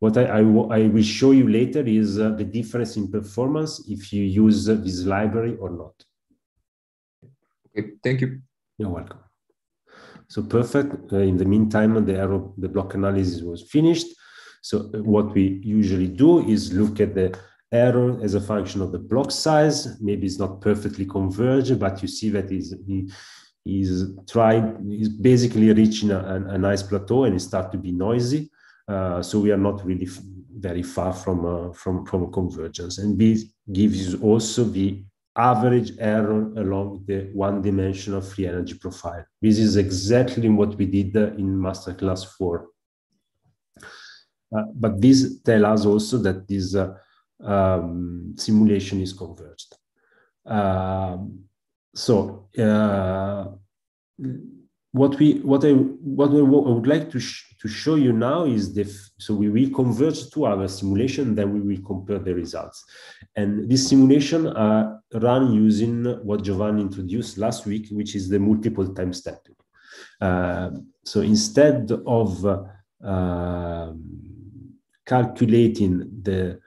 What I, I, I will show you later is uh, the difference in performance if you use this library or not. Okay, thank you. You're welcome. So perfect. Uh, in the meantime, the error, the block analysis was finished. So uh, what we usually do is look at the error as a function of the block size. Maybe it's not perfectly converged, but you see that is is trying is basically reaching a, a, a, nice plateau and it start to be noisy. Uh, so we are not really very far from uh, from from convergence, and this gives also the average error along the one-dimensional free energy profile. This is exactly what we did in masterclass four. Uh, but this tells us also that this uh, um, simulation is converged. Um, so uh, what we what I what I would like to to show you now is the so we will converge to our simulation, then we will compare the results. And this simulation are run using what Giovanni introduced last week, which is the multiple time stepping. Uh, so instead of uh, calculating the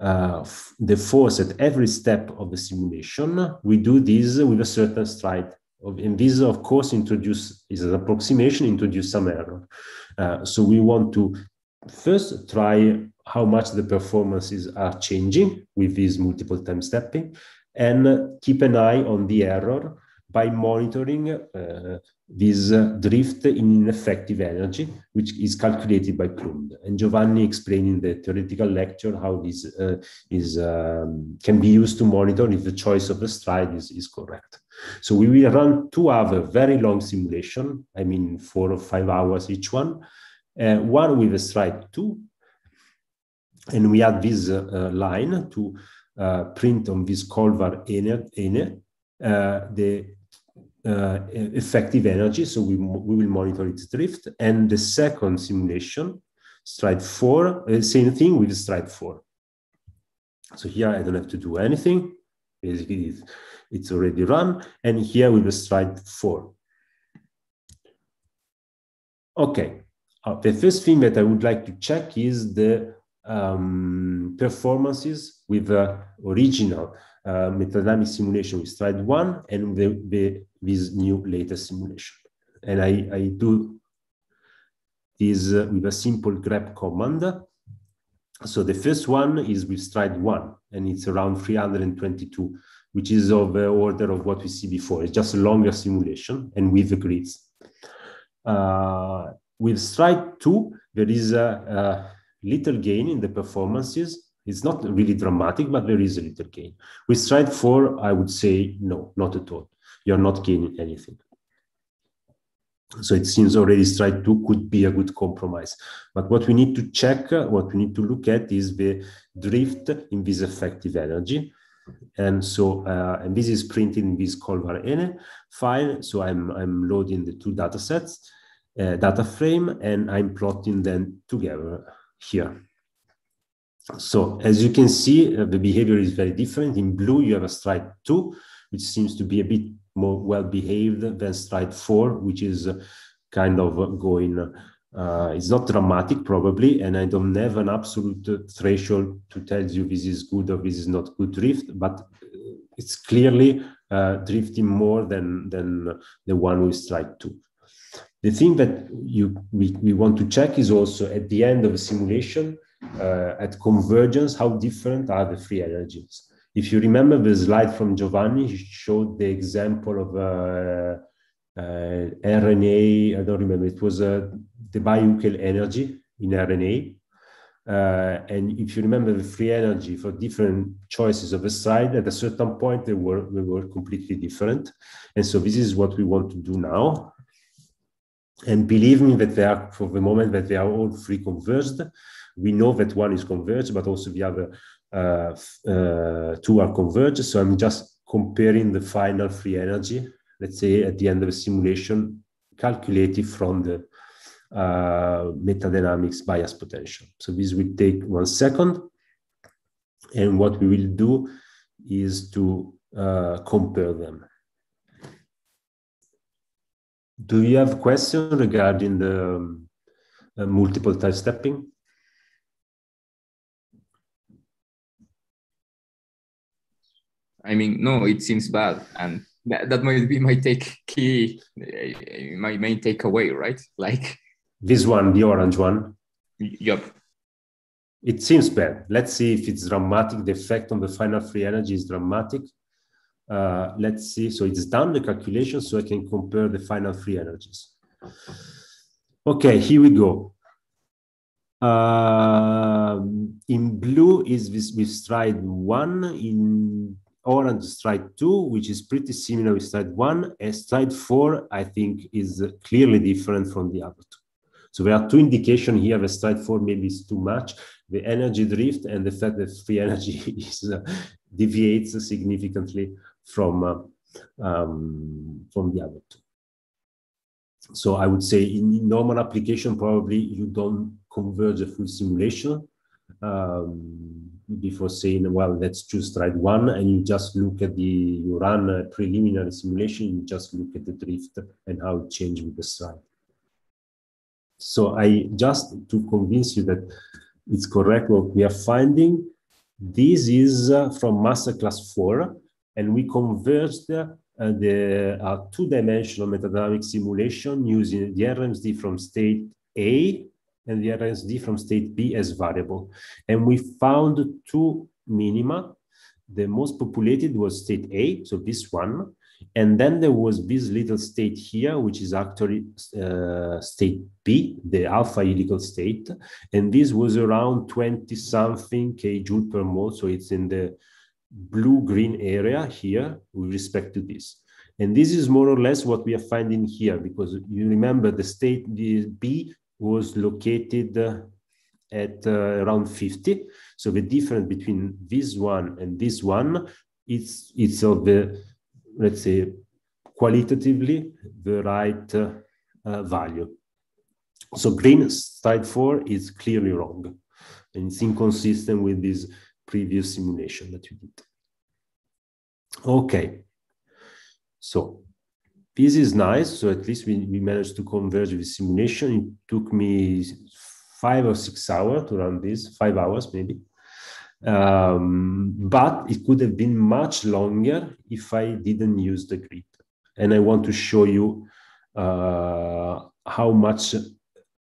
uh, the force at every step of the simulation, we do this with a certain stride. And this, of course, introduce is an approximation, introduce some error. Uh, so we want to first try how much the performances are changing with this multiple time stepping and keep an eye on the error by monitoring uh, this uh, drift in ineffective energy, which is calculated by Klund. And Giovanni explained in the theoretical lecture how this uh, is, um, can be used to monitor if the choice of the stride is, is correct. So we will run two other very long simulation, I mean four or five hours each one, uh, one with a stride two, and we add this uh, line to uh, print on this Colvar Ene, Ene the uh, effective energy. So we, we will monitor its drift. And the second simulation, stride four, uh, same thing with stride four. So here I don't have to do anything. Basically, it's, already run. And here we will stride four. Okay, uh, the first thing that I would like to check is the um, performances with the original uh, metadynamic simulation with stride one and the, the, this new latest simulation. And I, I do this uh, with a simple grep command. So the first one is with stride one, and it's around 322, which is of the order of what we see before. It's just a longer simulation and with the grids. Uh, with stride two, there is a, a little gain in the performances it's not really dramatic, but there is a little gain. With stride four, I would say no, not at all. You're not gaining anything. So it seems already stride two could be a good compromise. But what we need to check, what we need to look at is the drift in this effective energy. And so, uh, and this is printed in this Colvar file. So I'm, I'm loading the two data sets, uh, data frame, and I'm plotting them together here. So as you can see, uh, the behavior is very different. In blue, you have a stride two, which seems to be a bit more well behaved than stride four, which is uh, kind of going, uh, it's not dramatic probably, and I don't have an absolute threshold to tell you this is good or this is not good drift, but uh, it's clearly uh, drifting more than, than the one with stride two. The thing that you we, we want to check is also at the end of the simulation, uh, at convergence, how different are the free energies? If you remember the slide from Giovanni, he showed the example of uh, uh, RNA, I don't remember, it was uh, the biochemical energy in RNA. Uh, and if you remember the free energy for different choices of a side, at a certain point they were, they were completely different. And so this is what we want to do now. And believe me that they are, for the moment, that they are all free converged we know that one is converged, but also the other uh, uh, two are converged. So I'm just comparing the final free energy, let's say at the end of the simulation, calculated from the metadynamics bias potential. So this will take one second. And what we will do is to uh, compare them. Do you have questions regarding the um, uh, multiple time stepping? I mean, no, it seems bad, and that, that might be my take key, my main takeaway, right? Like this one, the orange one. Yep. it seems bad. Let's see if it's dramatic. The effect on the final free energy is dramatic. Uh, let's see. So it's done the calculation so I can compare the final free energies. Okay, here we go. Uh, in blue is with, with stride one, in orange stride two, which is pretty similar with stride one, and stride four, I think, is clearly different from the other two. So there are two indications here. The stride four maybe is too much. The energy drift and the fact that free energy is, uh, deviates significantly from uh, um, from the other two. So I would say in normal application, probably you don't converge a full simulation um, before saying, well, let's choose stride one, and you just look at the, you run a preliminary simulation, you just look at the drift and how it changes with the stride. So I just to convince you that it's correct what we are finding, this is uh, from masterclass four, and we converged uh, the uh, two-dimensional metadynamic simulation using the RMSD from state A and the RMSD from state B as variable. And we found two minima. The most populated was state A, so this one. And then there was this little state here, which is actually uh, state B, the alpha helical state. And this was around 20 something kjoule per mole. So it's in the blue-green area here with respect to this. And this is more or less what we are finding here, because you remember the state B was located uh, at uh, around 50. So the difference between this one and this one, it's, it's of the, let's say, qualitatively the right uh, value. So green stride four is clearly wrong. And it's inconsistent with this previous simulation that you did. Okay, so this is nice. So at least we, we managed to converge with simulation. It took me five or six hours to run this, five hours maybe. Um, but it could have been much longer if I didn't use the grid. And I want to show you uh, how much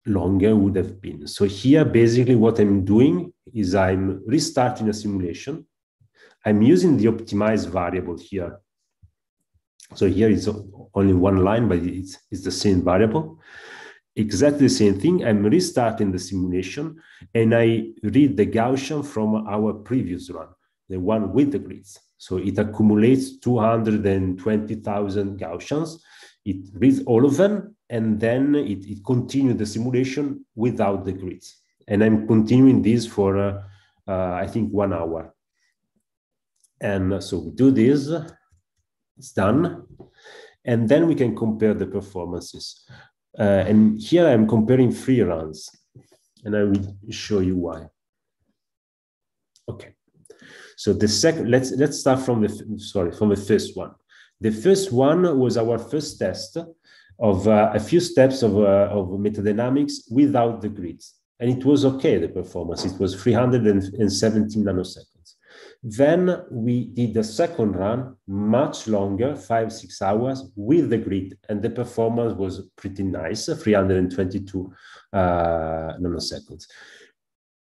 longer would have been. So here, basically what I'm doing is I'm restarting a simulation. I'm using the optimized variable here. So here is only one line, but it's, it's the same variable. Exactly the same thing. I'm restarting the simulation and I read the Gaussian from our previous run, the one with the grids. So it accumulates 220,000 Gaussians. It reads all of them and then it, it continues the simulation without the grids. And I'm continuing this for, uh, uh, I think, one hour. And so we do this, it's done. And then we can compare the performances. Uh, and here I'm comparing free runs, and I will show you why. Okay. So the second, let's let's start from the sorry from the first one. The first one was our first test of uh, a few steps of, uh, of metadynamics without the grids. And it was okay, the performance. It was 317 nanoseconds. Then we did the second run, much longer, five, six hours with the grid. And the performance was pretty nice, 322 uh, nanoseconds.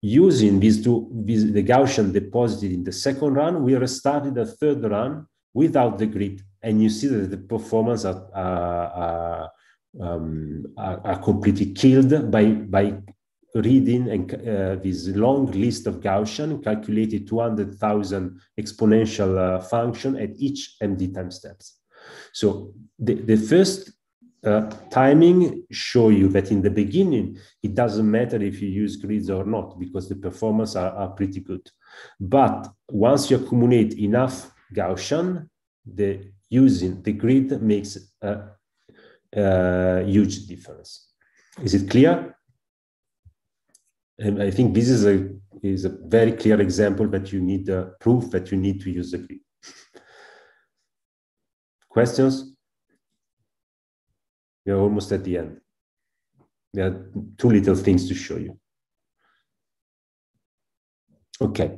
Using these two, these, the Gaussian deposited in the second run, we restarted the third run without the grid and you see that the performance are, are, um, are, are completely killed by, by reading and uh, this long list of Gaussian calculated 200,000 exponential uh, function at each MD time steps. So the, the first uh, timing show you that in the beginning, it doesn't matter if you use grids or not, because the performance are, are pretty good. But once you accumulate enough Gaussian, the using the grid makes a, a huge difference. Is it clear? And I think this is a is a very clear example that you need uh, proof that you need to use the grid. Questions? We are almost at the end. There are two little things to show you. Okay.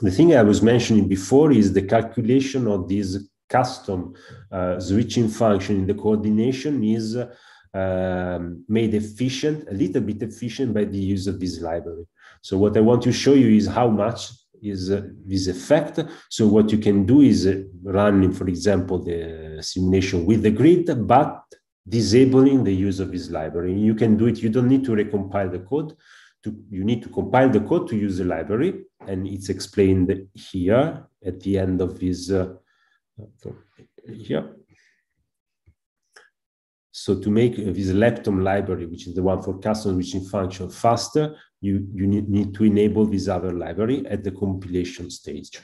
The thing I was mentioning before is the calculation of this custom uh, switching function in the coordination is um, made efficient, a little bit efficient by the use of this library. So what I want to show you is how much is uh, this effect. So what you can do is uh, running, for example, the simulation with the grid, but disabling the use of this library. You can do it, you don't need to recompile the code. To, you need to compile the code to use the library, and it's explained here at the end of this, uh, here. So to make this lepton library, which is the one for custom switching function faster, you, you need, to enable this other library at the compilation stage.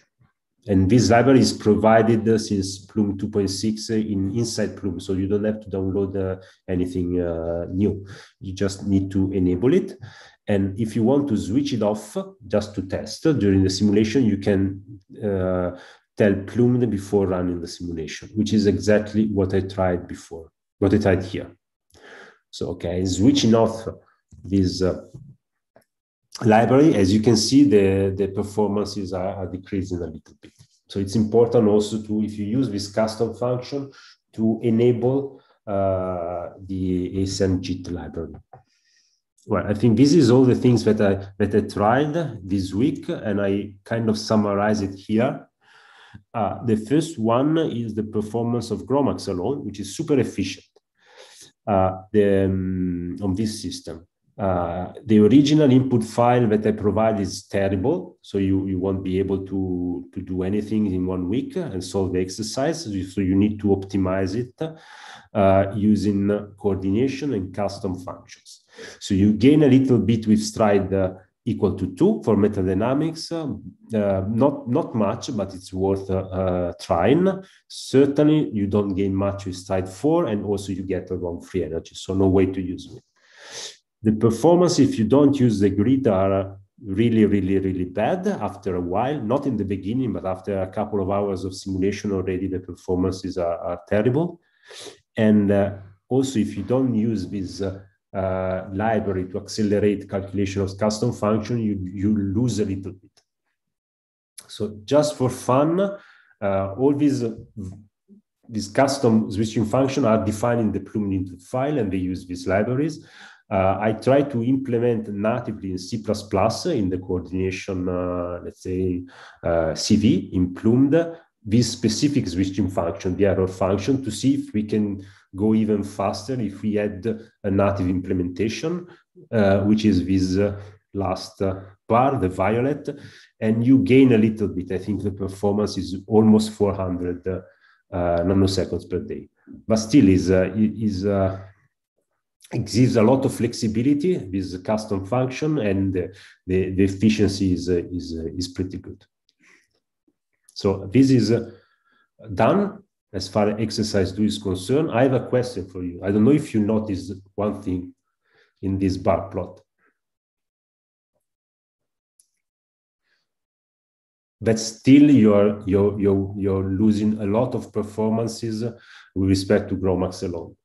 And this library is provided uh, since Plumed 2.6 uh, in inside Plumed, so you don't have to download uh, anything uh, new. You just need to enable it. And if you want to switch it off just to test during the simulation, you can uh, tell Plumed before running the simulation, which is exactly what I tried before, what I tried here. So, okay, switching off this uh, library, as you can see, the, the performances are, are, decreasing a little bit. So it's important also to, if you use this custom function, to enable uh, the ASM JIT library. Well, I think this is all the things that I, that I tried this week, and I kind of summarize it here. Uh, the first one is the performance of GROMACS alone, which is super efficient uh, the, um, on this system. Uh, the original input file that I provide is terrible. So you, you won't be able to, to do anything in one week and solve the exercise. So you need to optimize it uh, using coordination and custom functions. So you gain a little bit with stride uh, equal to two for metadynamics. Uh, not, not much, but it's worth uh, trying. Certainly you don't gain much with stride four and also you get around free energy. So no way to use it. The performance, if you don't use the grid, are really, really, really bad after a while, not in the beginning, but after a couple of hours of simulation already, the performances are, are terrible. And uh, also, if you don't use this uh, library to accelerate calculation of custom function, you, you lose a little bit. So just for fun, uh, all these, these custom switching function are defined in the Plumed input file and they use these libraries. Uh, I try to implement natively in C++ in the coordination, uh, let's say, uh, CV in Plumed, this specific switching function, the error function, to see if we can go even faster if we add a native implementation, uh, which is this uh, last uh, bar, the violet, and you gain a little bit. I think the performance is almost 400 nanoseconds per day, but still is, is it gives a lot of flexibility with custom function and the, the efficiency is, is, is pretty good. So this is done as far as exercise two is concerned. I have a question for you. I don't know if you noticed one thing in this bar plot. But still you're, you're, you're, you're losing a lot of performances with respect to GROMACS alone.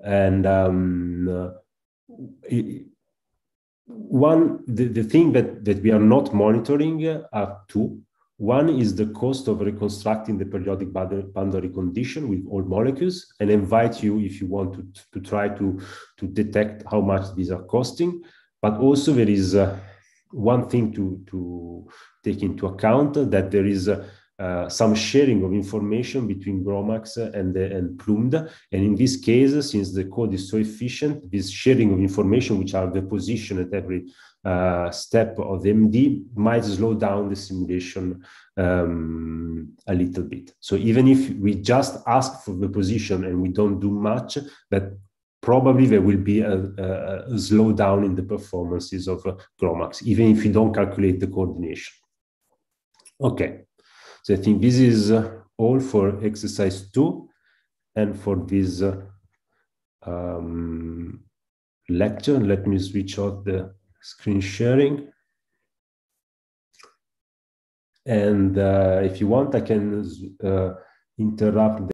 And um, it, one, the, the thing that, that we are not monitoring are two. One is the cost of reconstructing the periodic boundary condition with all molecules and invite you if you want to, to try to, to detect how much these are costing. But also there is uh, one thing to, to take into account that there is uh, uh, some sharing of information between GROMACS and, and Plumed. And in this case, since the code is so efficient, this sharing of information, which are the position at every uh, step of the MD, might slow down the simulation um, a little bit. So even if we just ask for the position and we don't do much, that probably there will be a, a, a slowdown in the performances of uh, GROMACS, even if you don't calculate the coordination. Okay. So I think this is all for exercise two and for this uh, um, lecture. Let me switch off the screen sharing. And uh, if you want, I can uh, interrupt